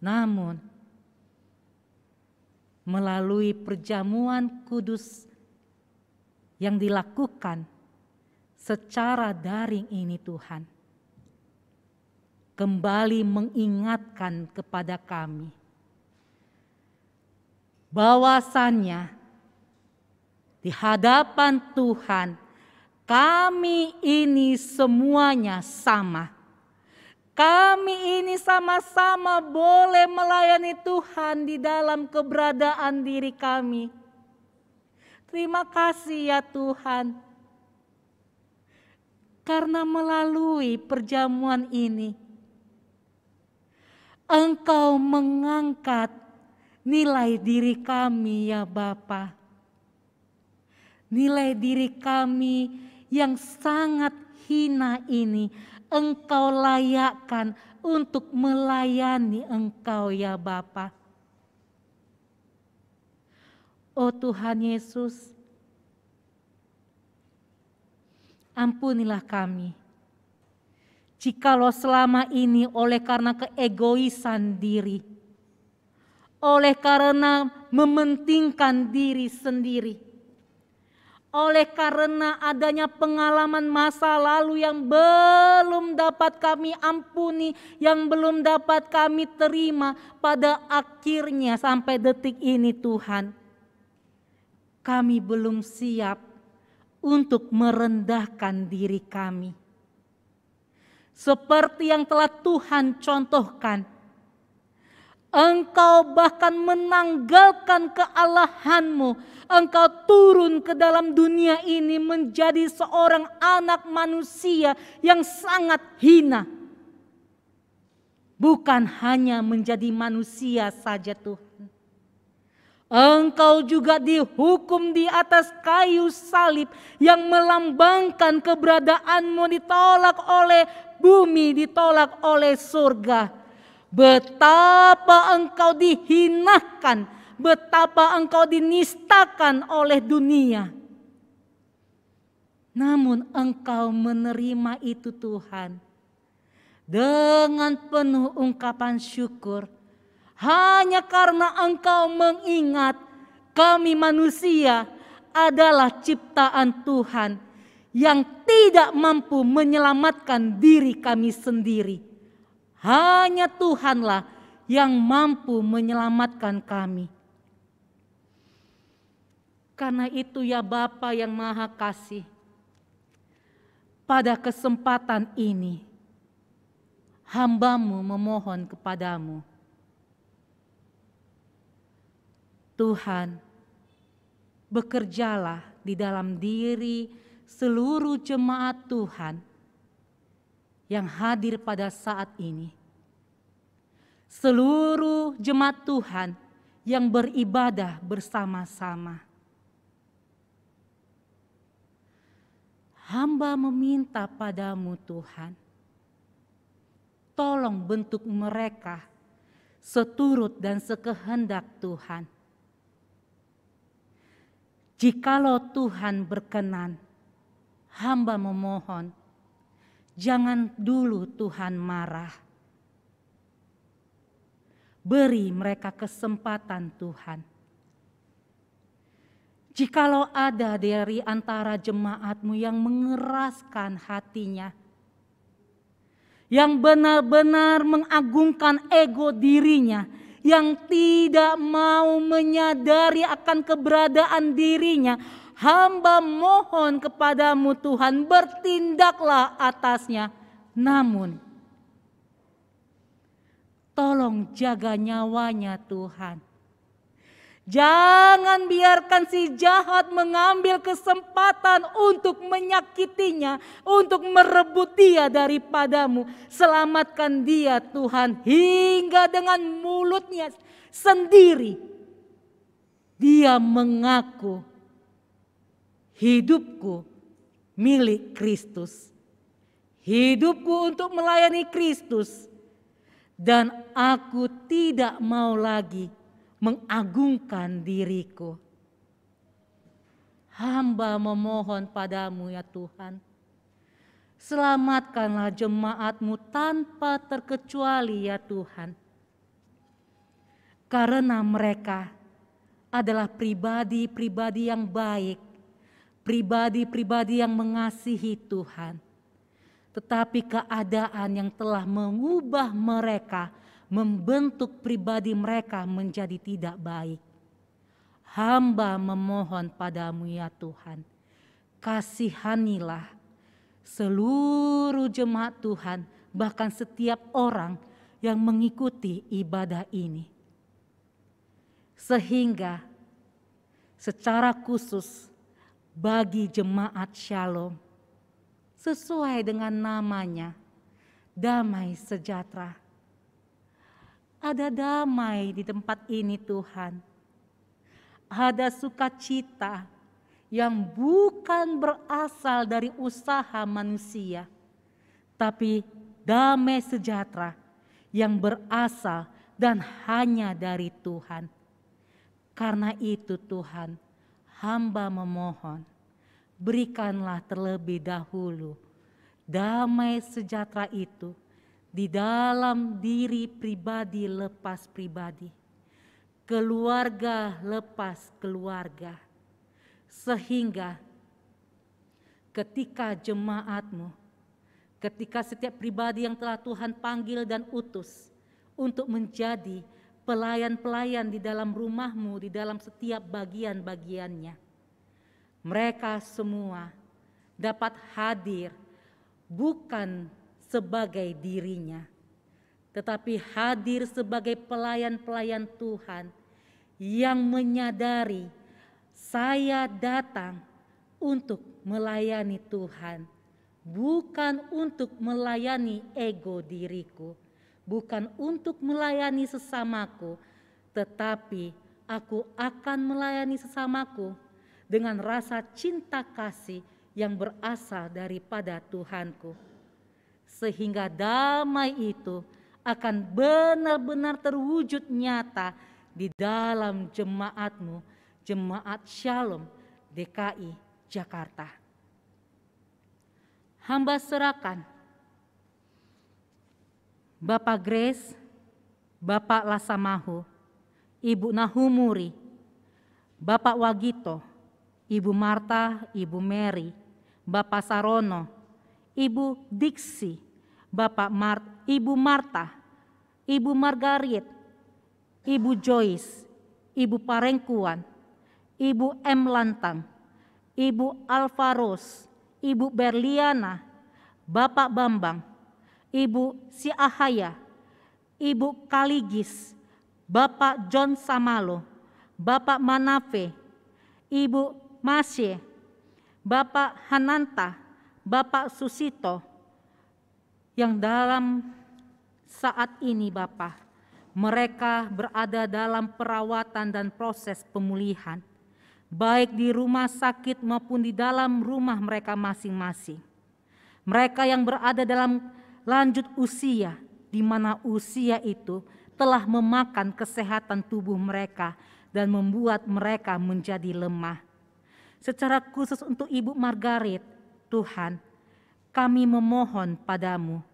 Namun, melalui perjamuan kudus yang dilakukan secara daring ini Tuhan, kembali mengingatkan kepada kami bahwasannya di hadapan Tuhan kami ini semuanya sama. Kami ini sama-sama boleh melayani Tuhan di dalam keberadaan diri kami. Terima kasih ya Tuhan. Karena melalui perjamuan ini, Engkau mengangkat nilai diri kami ya Bapa. Nilai diri kami yang sangat hina ini engkau layakkan untuk melayani engkau ya Bapa. Oh Tuhan Yesus, ampunilah kami. Jikalau selama ini oleh karena keegoisan diri, oleh karena mementingkan diri sendiri, oleh karena adanya pengalaman masa lalu yang belum dapat kami ampuni, yang belum dapat kami terima pada akhirnya sampai detik ini Tuhan. Kami belum siap untuk merendahkan diri kami. Seperti yang telah Tuhan contohkan, Engkau bahkan menanggalkan kealahanmu. Engkau turun ke dalam dunia ini menjadi seorang anak manusia yang sangat hina. Bukan hanya menjadi manusia saja Tuhan. Engkau juga dihukum di atas kayu salib yang melambangkan keberadaanmu ditolak oleh bumi, ditolak oleh surga Betapa engkau dihinakan, betapa engkau dinistakan oleh dunia. Namun engkau menerima itu Tuhan. Dengan penuh ungkapan syukur. Hanya karena engkau mengingat kami manusia adalah ciptaan Tuhan yang tidak mampu menyelamatkan diri kami sendiri hanya Tuhanlah yang mampu menyelamatkan kami. Karena itu ya Bapa yang Maha Kasih, pada kesempatan ini hambamu memohon kepadamu. Tuhan, bekerjalah di dalam diri seluruh jemaat Tuhan yang hadir pada saat ini. Seluruh jemaat Tuhan yang beribadah bersama-sama. hamba meminta padamu Tuhan, tolong bentuk mereka seturut dan sekehendak Tuhan. Jikalau Tuhan berkenan, hamba memohon, jangan dulu Tuhan marah. Beri mereka kesempatan Tuhan. Jikalau ada dari antara jemaatmu yang mengeraskan hatinya, yang benar-benar mengagungkan ego dirinya, yang tidak mau menyadari akan keberadaan dirinya, hamba mohon kepadamu Tuhan bertindaklah atasnya. Namun, tolong jaga nyawanya Tuhan. Jangan biarkan si jahat mengambil kesempatan untuk menyakitinya, untuk merebut dia daripadamu. Selamatkan dia Tuhan hingga dengan mulutnya sendiri. Dia mengaku hidupku milik Kristus. Hidupku untuk melayani Kristus. Dan aku tidak mau lagi mengagungkan diriku. Hamba memohon padamu ya Tuhan. Selamatkanlah jemaatmu tanpa terkecuali ya Tuhan. Karena mereka adalah pribadi-pribadi yang baik. Pribadi-pribadi yang mengasihi Tuhan. Tetapi keadaan yang telah mengubah mereka membentuk pribadi mereka menjadi tidak baik. Hamba memohon padamu ya Tuhan, kasihanilah seluruh jemaat Tuhan, bahkan setiap orang yang mengikuti ibadah ini. Sehingga secara khusus bagi jemaat Shalom, sesuai dengan namanya, damai sejahtera ada damai di tempat ini Tuhan. Ada sukacita yang bukan berasal dari usaha manusia. Tapi damai sejahtera yang berasal dan hanya dari Tuhan. Karena itu Tuhan, hamba memohon, berikanlah terlebih dahulu damai sejahtera itu di dalam diri pribadi lepas pribadi, keluarga lepas keluarga, sehingga ketika jemaatmu, ketika setiap pribadi yang telah Tuhan panggil dan utus untuk menjadi pelayan-pelayan di dalam rumahmu, di dalam setiap bagian-bagiannya, mereka semua dapat hadir bukan sebagai dirinya, tetapi hadir sebagai pelayan-pelayan Tuhan yang menyadari saya datang untuk melayani Tuhan, bukan untuk melayani ego diriku, bukan untuk melayani sesamaku, tetapi aku akan melayani sesamaku dengan rasa cinta kasih yang berasal daripada Tuhanku sehingga damai itu akan benar-benar terwujud nyata di dalam jemaatmu, jemaat Shalom DKI Jakarta. Hamba serahkan Bapak Grace, Bapak Lasamahu, Ibu Nahumuri, Bapak Wagito, Ibu Marta, Ibu Mary, Bapak Sarono, Ibu Diksi, Bapak Mart, Ibu Marta, Ibu Margaret, Ibu Joyce, Ibu Parengkuan, Ibu M. Lantang, Ibu Alvaros, Ibu Berliana, Bapak Bambang, Ibu Siahaya, Ibu Kaligis, Bapak John Samalo, Bapak Manafe, Ibu Masye, Bapak Hananta, Bapak Susito, yang dalam saat ini Bapak, mereka berada dalam perawatan dan proses pemulihan. baik di rumah sakit maupun di dalam rumah mereka masing-masing. Mereka yang berada dalam lanjut usia, di mana usia itu telah memakan kesehatan tubuh mereka dan membuat mereka menjadi lemah. Secara khusus untuk Ibu Margaret, Tuhan, kami memohon padamu,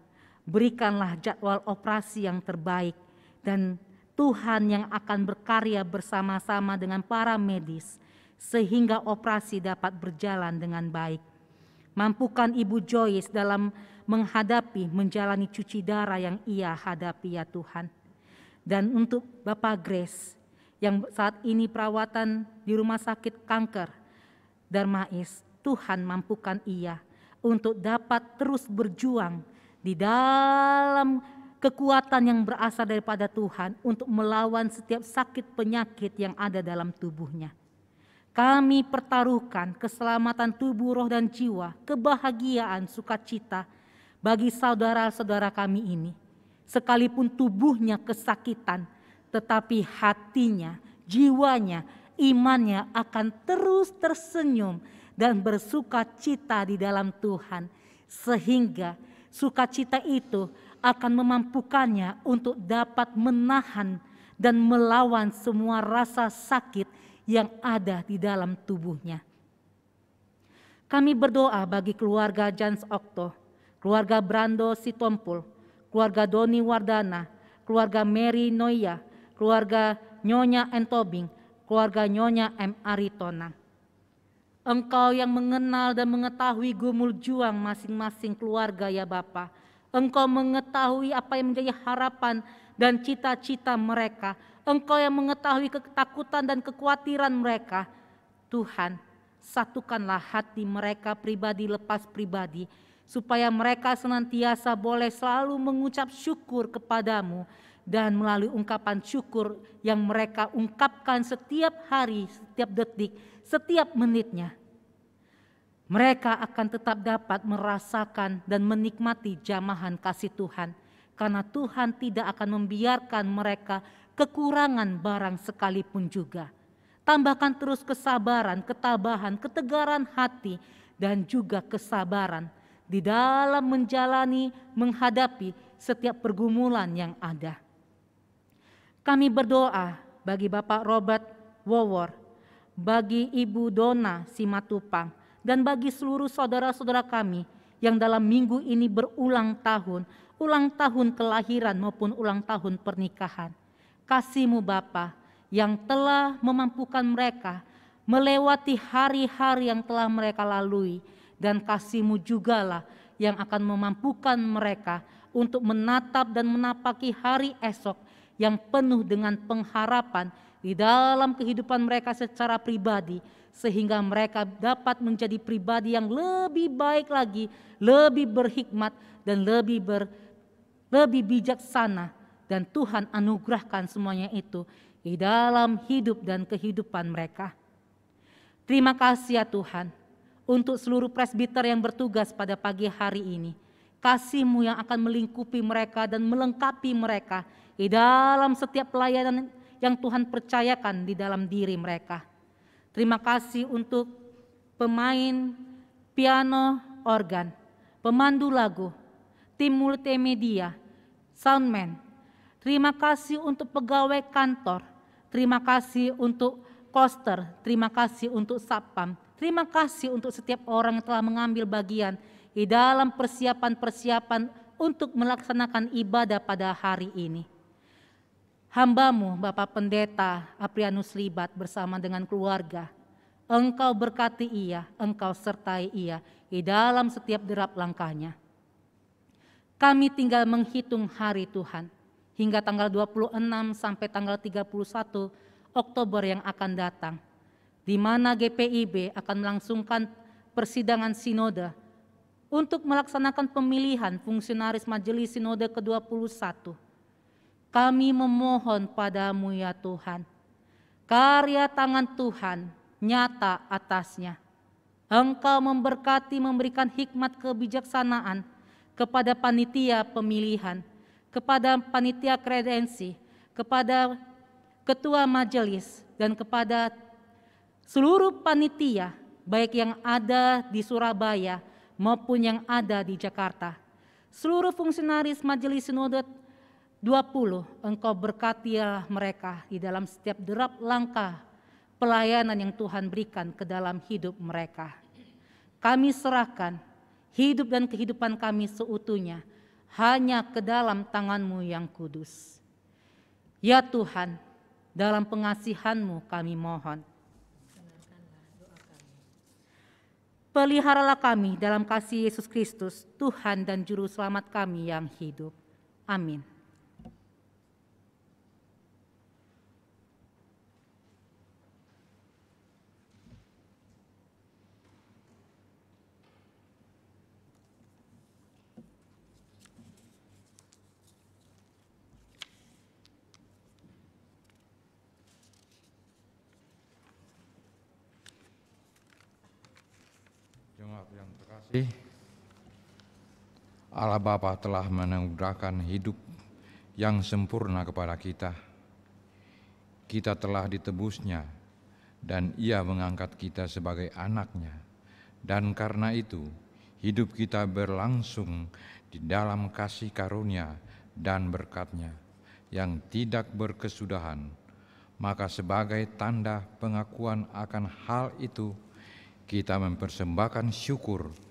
berikanlah jadwal operasi yang terbaik dan Tuhan yang akan berkarya bersama-sama dengan para medis sehingga operasi dapat berjalan dengan baik. Mampukan Ibu Joyce dalam menghadapi menjalani cuci darah yang ia hadapi ya Tuhan. Dan untuk Bapak Grace yang saat ini perawatan di rumah sakit kanker Darmais, Tuhan mampukan ia untuk dapat terus berjuang di dalam kekuatan yang berasal daripada Tuhan untuk melawan setiap sakit penyakit yang ada dalam tubuhnya. Kami pertaruhkan keselamatan tubuh, roh, dan jiwa, kebahagiaan, sukacita bagi saudara-saudara kami ini. Sekalipun tubuhnya kesakitan, tetapi hatinya, jiwanya, imannya akan terus tersenyum dan bersuka cita di dalam Tuhan, sehingga sukacita itu akan memampukannya untuk dapat menahan dan melawan semua rasa sakit yang ada di dalam tubuhnya. Kami berdoa bagi keluarga Jans Okto, keluarga Brando Sitompul, keluarga Doni Wardana, keluarga Mary Noya, keluarga Nyonya Entobing, keluarga Nyonya M. Aritona. Engkau yang mengenal dan mengetahui gumul juang masing-masing keluarga ya Bapa. Engkau mengetahui apa yang menjadi harapan dan cita-cita mereka. Engkau yang mengetahui ketakutan dan kekhawatiran mereka. Tuhan, satukanlah hati mereka pribadi lepas pribadi supaya mereka senantiasa boleh selalu mengucap syukur kepadamu dan melalui ungkapan syukur yang mereka ungkapkan setiap hari, setiap detik, setiap menitnya. Mereka akan tetap dapat merasakan dan menikmati jamahan kasih Tuhan, karena Tuhan tidak akan membiarkan mereka kekurangan barang sekalipun juga. Tambahkan terus kesabaran, ketabahan, ketegaran hati, dan juga kesabaran di dalam menjalani, menghadapi setiap pergumulan yang ada. Kami berdoa bagi Bapak Robert Wowor, bagi Ibu Dona Simatupang, dan bagi seluruh saudara-saudara kami yang dalam minggu ini berulang tahun, ulang tahun kelahiran maupun ulang tahun pernikahan. Kasihmu Bapa yang telah memampukan mereka melewati hari-hari yang telah mereka lalui dan kasihmu jugalah yang akan memampukan mereka untuk menatap dan menapaki hari esok yang penuh dengan pengharapan di dalam kehidupan mereka secara pribadi sehingga mereka dapat menjadi pribadi yang lebih baik lagi, lebih berhikmat dan lebih ber, lebih bijaksana dan Tuhan anugerahkan semuanya itu di dalam hidup dan kehidupan mereka. Terima kasih ya Tuhan untuk seluruh presbiter yang bertugas pada pagi hari ini. Kasihmu yang akan melingkupi mereka dan melengkapi mereka di dalam setiap pelayanan yang Tuhan percayakan di dalam diri mereka. Terima kasih untuk pemain piano organ, pemandu lagu, tim multimedia, soundman. Terima kasih untuk pegawai kantor. Terima kasih untuk koster. Terima kasih untuk sapam. Terima kasih untuk setiap orang yang telah mengambil bagian di dalam persiapan-persiapan untuk melaksanakan ibadah pada hari ini hambamu Bapak Pendeta Aprianus Libat bersama dengan keluarga. Engkau berkati ia, engkau sertai ia di dalam setiap derap langkahnya. Kami tinggal menghitung hari Tuhan hingga tanggal 26 sampai tanggal 31 Oktober yang akan datang, di mana GPIB akan melangsungkan persidangan sinode untuk melaksanakan pemilihan fungsionaris Majelis Sinode ke-21 kami memohon padamu ya Tuhan, karya tangan Tuhan nyata atasnya. Engkau memberkati memberikan hikmat kebijaksanaan kepada panitia pemilihan, kepada panitia kredensi, kepada ketua majelis, dan kepada seluruh panitia, baik yang ada di Surabaya maupun yang ada di Jakarta, seluruh fungsionaris Majelis Sinode 20, engkau berkatilah mereka di dalam setiap derap langkah pelayanan yang Tuhan berikan ke dalam hidup mereka. Kami serahkan hidup dan kehidupan kami seutuhnya hanya ke dalam tanganmu yang kudus. Ya Tuhan, dalam pengasihanmu kami mohon. Peliharalah kami dalam kasih Yesus Kristus, Tuhan dan Juru Selamat kami yang hidup. Amin. Jemaat terkasih, Allah Bapa telah menganugerahkan hidup yang sempurna kepada kita. Kita telah ditebusnya dan ia mengangkat kita sebagai anaknya. Dan karena itu, hidup kita berlangsung di dalam kasih karunia dan berkatnya yang tidak berkesudahan. Maka sebagai tanda pengakuan akan hal itu, kita mempersembahkan syukur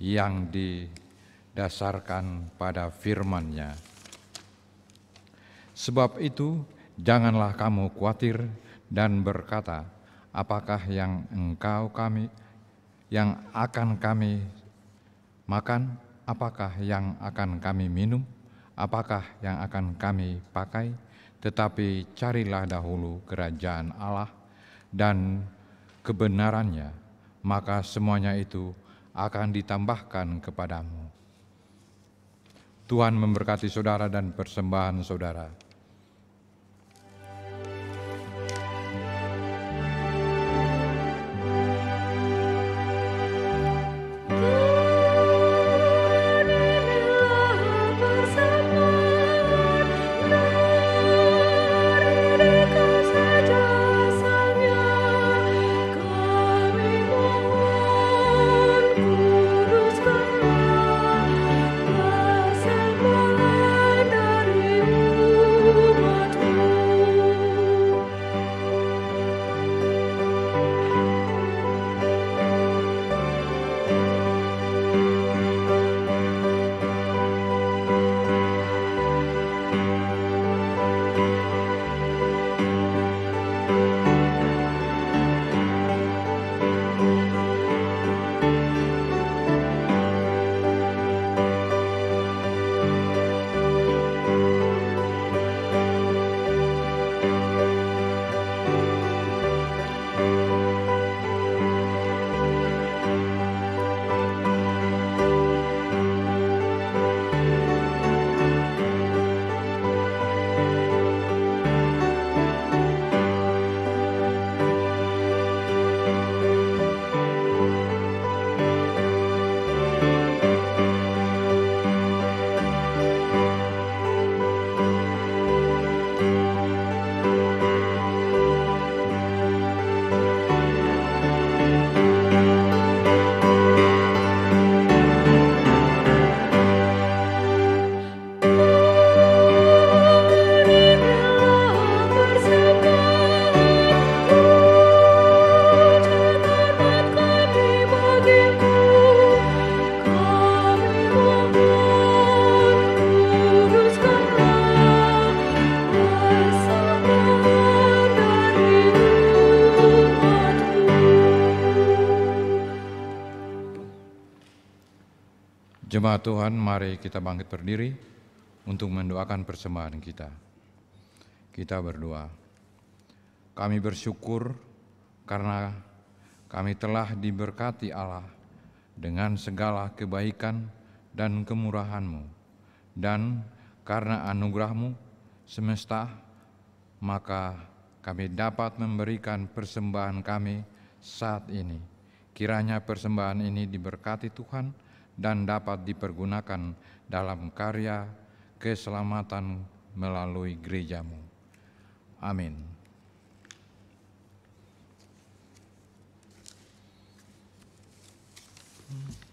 yang didasarkan pada firman-Nya. Sebab itu, janganlah kamu khawatir dan berkata, apakah yang engkau kami yang akan kami makan, apakah yang akan kami minum, apakah yang akan kami pakai, tetapi carilah dahulu kerajaan Allah dan kebenarannya, maka semuanya itu akan ditambahkan kepadamu. Tuhan memberkati saudara dan persembahan saudara. Tuhan, mari kita bangkit berdiri untuk mendoakan persembahan kita. Kita berdoa. Kami bersyukur karena kami telah diberkati Allah dengan segala kebaikan dan kemurahan-Mu. Dan karena anugerah-Mu semesta, maka kami dapat memberikan persembahan kami saat ini. Kiranya persembahan ini diberkati Tuhan dan dapat dipergunakan dalam karya keselamatan melalui gerejamu. Amin. Hmm.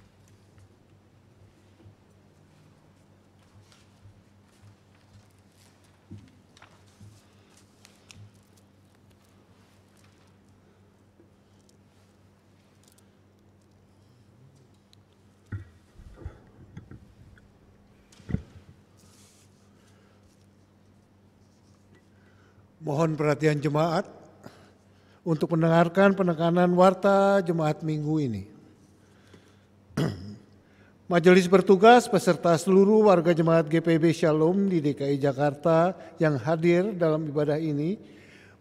Mohon perhatian jemaat untuk mendengarkan penekanan warta jemaat minggu ini. Majelis bertugas beserta seluruh warga jemaat GPB Shalom di DKI Jakarta yang hadir dalam ibadah ini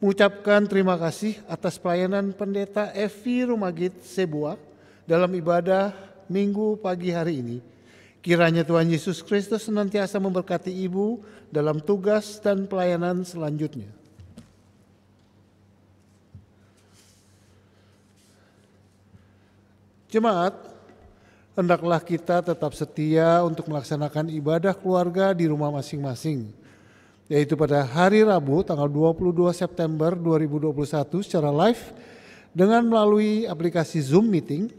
mengucapkan terima kasih atas pelayanan pendeta Evi Rumagit Sebua dalam ibadah minggu pagi hari ini. Kiranya Tuhan Yesus Kristus senantiasa memberkati ibu dalam tugas dan pelayanan selanjutnya. Jemaat, hendaklah kita tetap setia untuk melaksanakan ibadah keluarga di rumah masing-masing, yaitu pada hari Rabu tanggal 22 September 2021 secara live dengan melalui aplikasi Zoom Meeting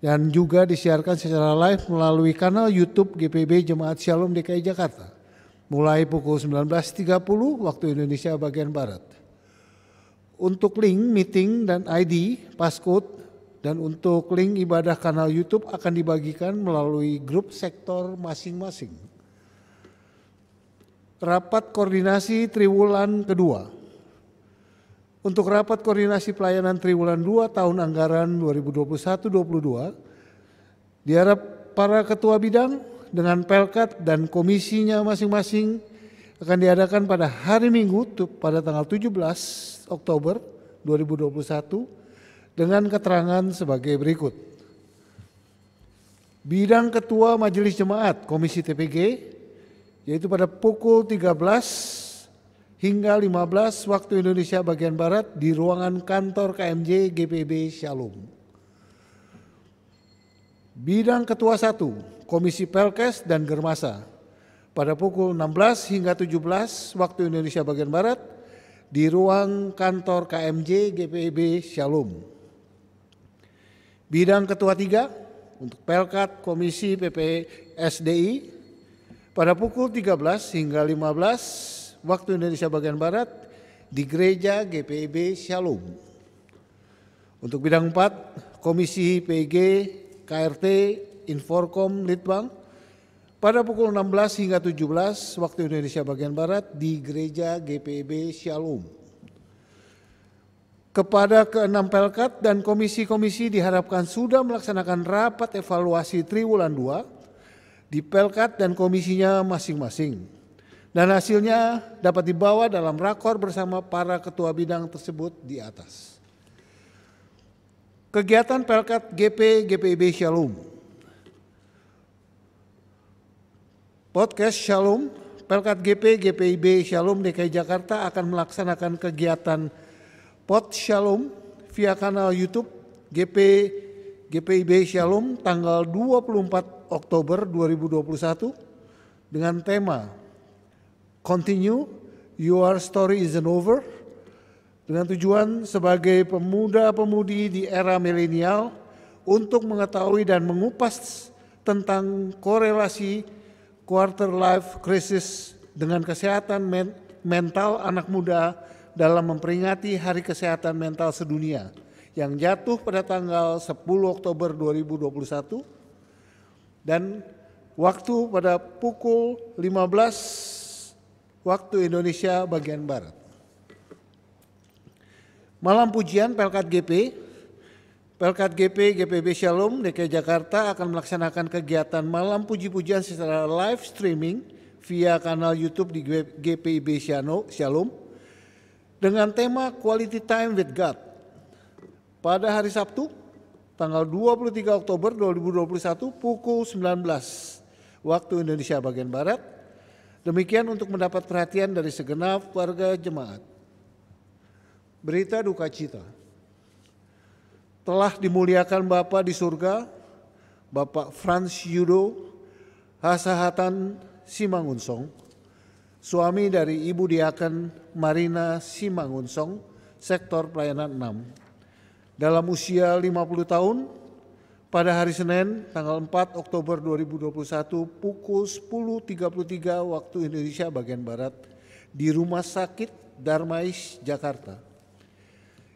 dan juga disiarkan secara live melalui kanal YouTube GPB Jemaat Shalom DKI Jakarta mulai pukul 19.30 waktu Indonesia bagian Barat. Untuk link meeting dan ID, passcode, dan untuk link ibadah kanal YouTube akan dibagikan melalui grup sektor masing-masing. Rapat koordinasi triwulan kedua. Untuk rapat koordinasi pelayanan triwulan 2 tahun anggaran 2021-22 diharap para ketua bidang dengan pelkat dan komisinya masing-masing akan diadakan pada hari Minggu pada tanggal 17 Oktober 2021 dengan keterangan sebagai berikut. Bidang Ketua Majelis Jemaat Komisi TPG yaitu pada pukul 13 hingga 15 waktu Indonesia bagian Barat di ruangan kantor KMJ GPB Shalom. Bidang Ketua 1 Komisi Pelkes dan Germasa pada pukul 16 hingga 17 waktu Indonesia bagian Barat di ruang kantor KMJ GPB Shalom. Bidang Ketua 3 untuk Pelkat Komisi PPSDI pada pukul 13 hingga 15 waktu Indonesia bagian Barat di Gereja GPIB Shalom. Untuk bidang 4, Komisi PG KRT Inforkom Litbang pada pukul 16 hingga 17 waktu Indonesia bagian Barat di Gereja GPIB Shalom. Kepada keenam Pelkat dan komisi-komisi diharapkan sudah melaksanakan rapat evaluasi triwulan 2 di Pelkat dan komisinya masing-masing. Dan hasilnya dapat dibawa dalam rakor bersama para ketua bidang tersebut di atas. Kegiatan Pelkat GP GPIB Shalom. Podcast Shalom, Pelkat GP GPIB Shalom DKI Jakarta akan melaksanakan kegiatan Pod Shalom via kanal YouTube GP GPIB Shalom tanggal 24 Oktober 2021 dengan tema Continue Your Story Isn't Over dengan tujuan sebagai pemuda-pemudi di era milenial untuk mengetahui dan mengupas tentang korelasi quarter life crisis dengan kesehatan men- mental anak muda dalam memperingati Hari Kesehatan Mental Sedunia yang jatuh pada tanggal 10 Oktober 2021 dan waktu pada pukul 15 waktu Indonesia bagian Barat. Malam pujian Pelkat GP, Pelkat GP GPB Shalom DKI Jakarta akan melaksanakan kegiatan malam puji-pujian secara live streaming via kanal YouTube di GPIB Shalom dengan tema Quality Time with God. Pada hari Sabtu, tanggal 23 Oktober 2021 pukul 19 waktu Indonesia bagian Barat. Demikian untuk mendapat perhatian dari segenap warga jemaat. Berita duka cita. Telah dimuliakan Bapa di surga, Bapak Franz Yudo Hasahatan Simangunsong, suami dari Ibu Diaken Marina Simangunsong, sektor pelayanan 6. Dalam usia 50 tahun, pada hari Senin tanggal 4 Oktober 2021 pukul 10.33 waktu Indonesia bagian Barat di Rumah Sakit Darmais, Jakarta.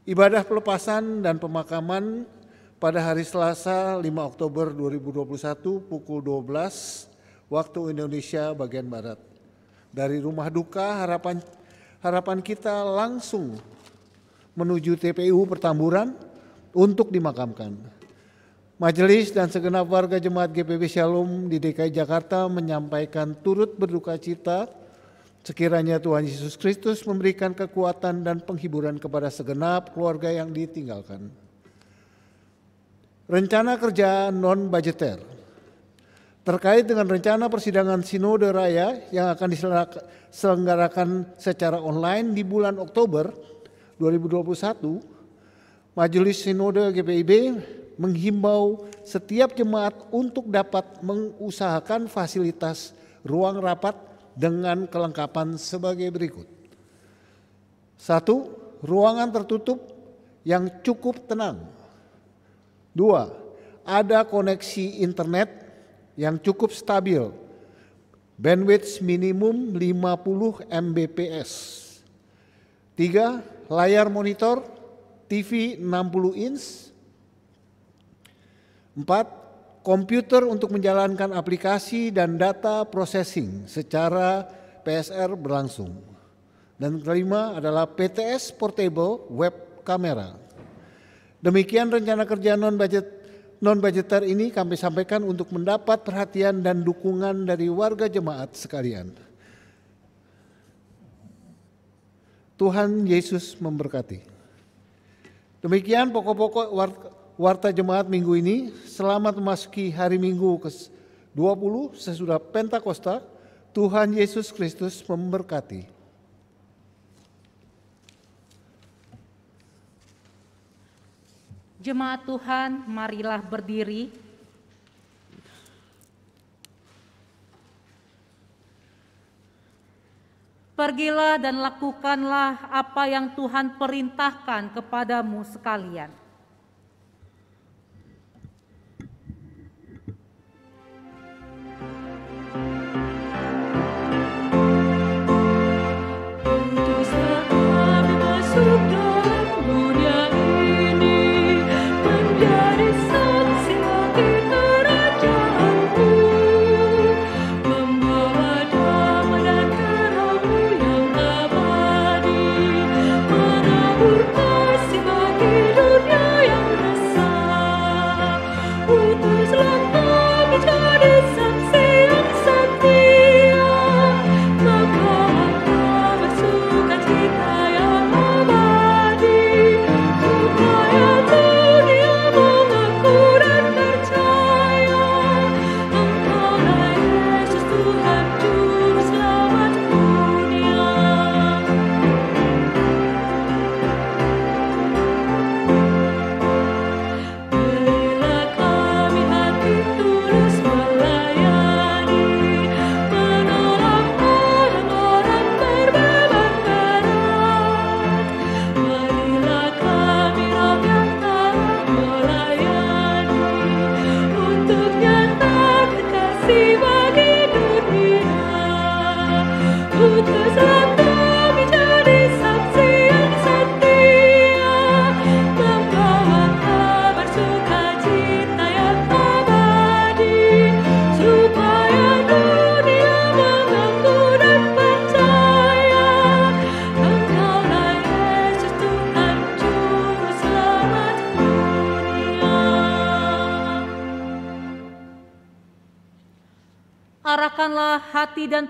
Ibadah pelepasan dan pemakaman pada hari Selasa 5 Oktober 2021 pukul 12 waktu Indonesia bagian Barat. Dari Rumah Duka Harapan harapan kita langsung menuju TPU Pertamburan untuk dimakamkan. Majelis dan segenap warga jemaat GPB Shalom di DKI Jakarta menyampaikan turut berduka cita sekiranya Tuhan Yesus Kristus memberikan kekuatan dan penghiburan kepada segenap keluarga yang ditinggalkan. Rencana kerja non-budgeter terkait dengan rencana persidangan Sinode Raya yang akan diselenggarakan secara online di bulan Oktober 2021, Majelis Sinode GPIB menghimbau setiap jemaat untuk dapat mengusahakan fasilitas ruang rapat dengan kelengkapan sebagai berikut. Satu, ruangan tertutup yang cukup tenang. Dua, ada koneksi internet yang cukup stabil. Bandwidth minimum 50 Mbps. Tiga, layar monitor TV 60 inch Empat, komputer untuk menjalankan aplikasi dan data processing secara PSR berlangsung. Dan kelima adalah PTS Portable Web Camera. Demikian rencana kerja non budget non budgeter ini kami sampaikan untuk mendapat perhatian dan dukungan dari warga jemaat sekalian. Tuhan Yesus memberkati. Demikian pokok-pokok warta jemaat minggu ini selamat memasuki hari minggu ke-20 sesudah Pentakosta. Tuhan Yesus Kristus memberkati. Jemaat Tuhan, marilah berdiri. Pergilah dan lakukanlah apa yang Tuhan perintahkan kepadamu sekalian.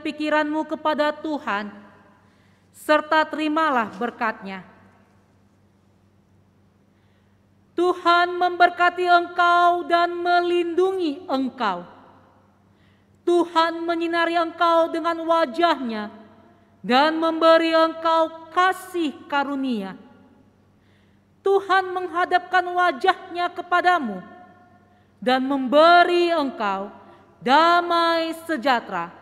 Pikiranmu kepada Tuhan, serta terimalah berkatnya. Tuhan memberkati engkau dan melindungi engkau. Tuhan menyinari engkau dengan wajahnya dan memberi engkau kasih karunia. Tuhan menghadapkan wajahnya kepadamu dan memberi engkau damai sejahtera.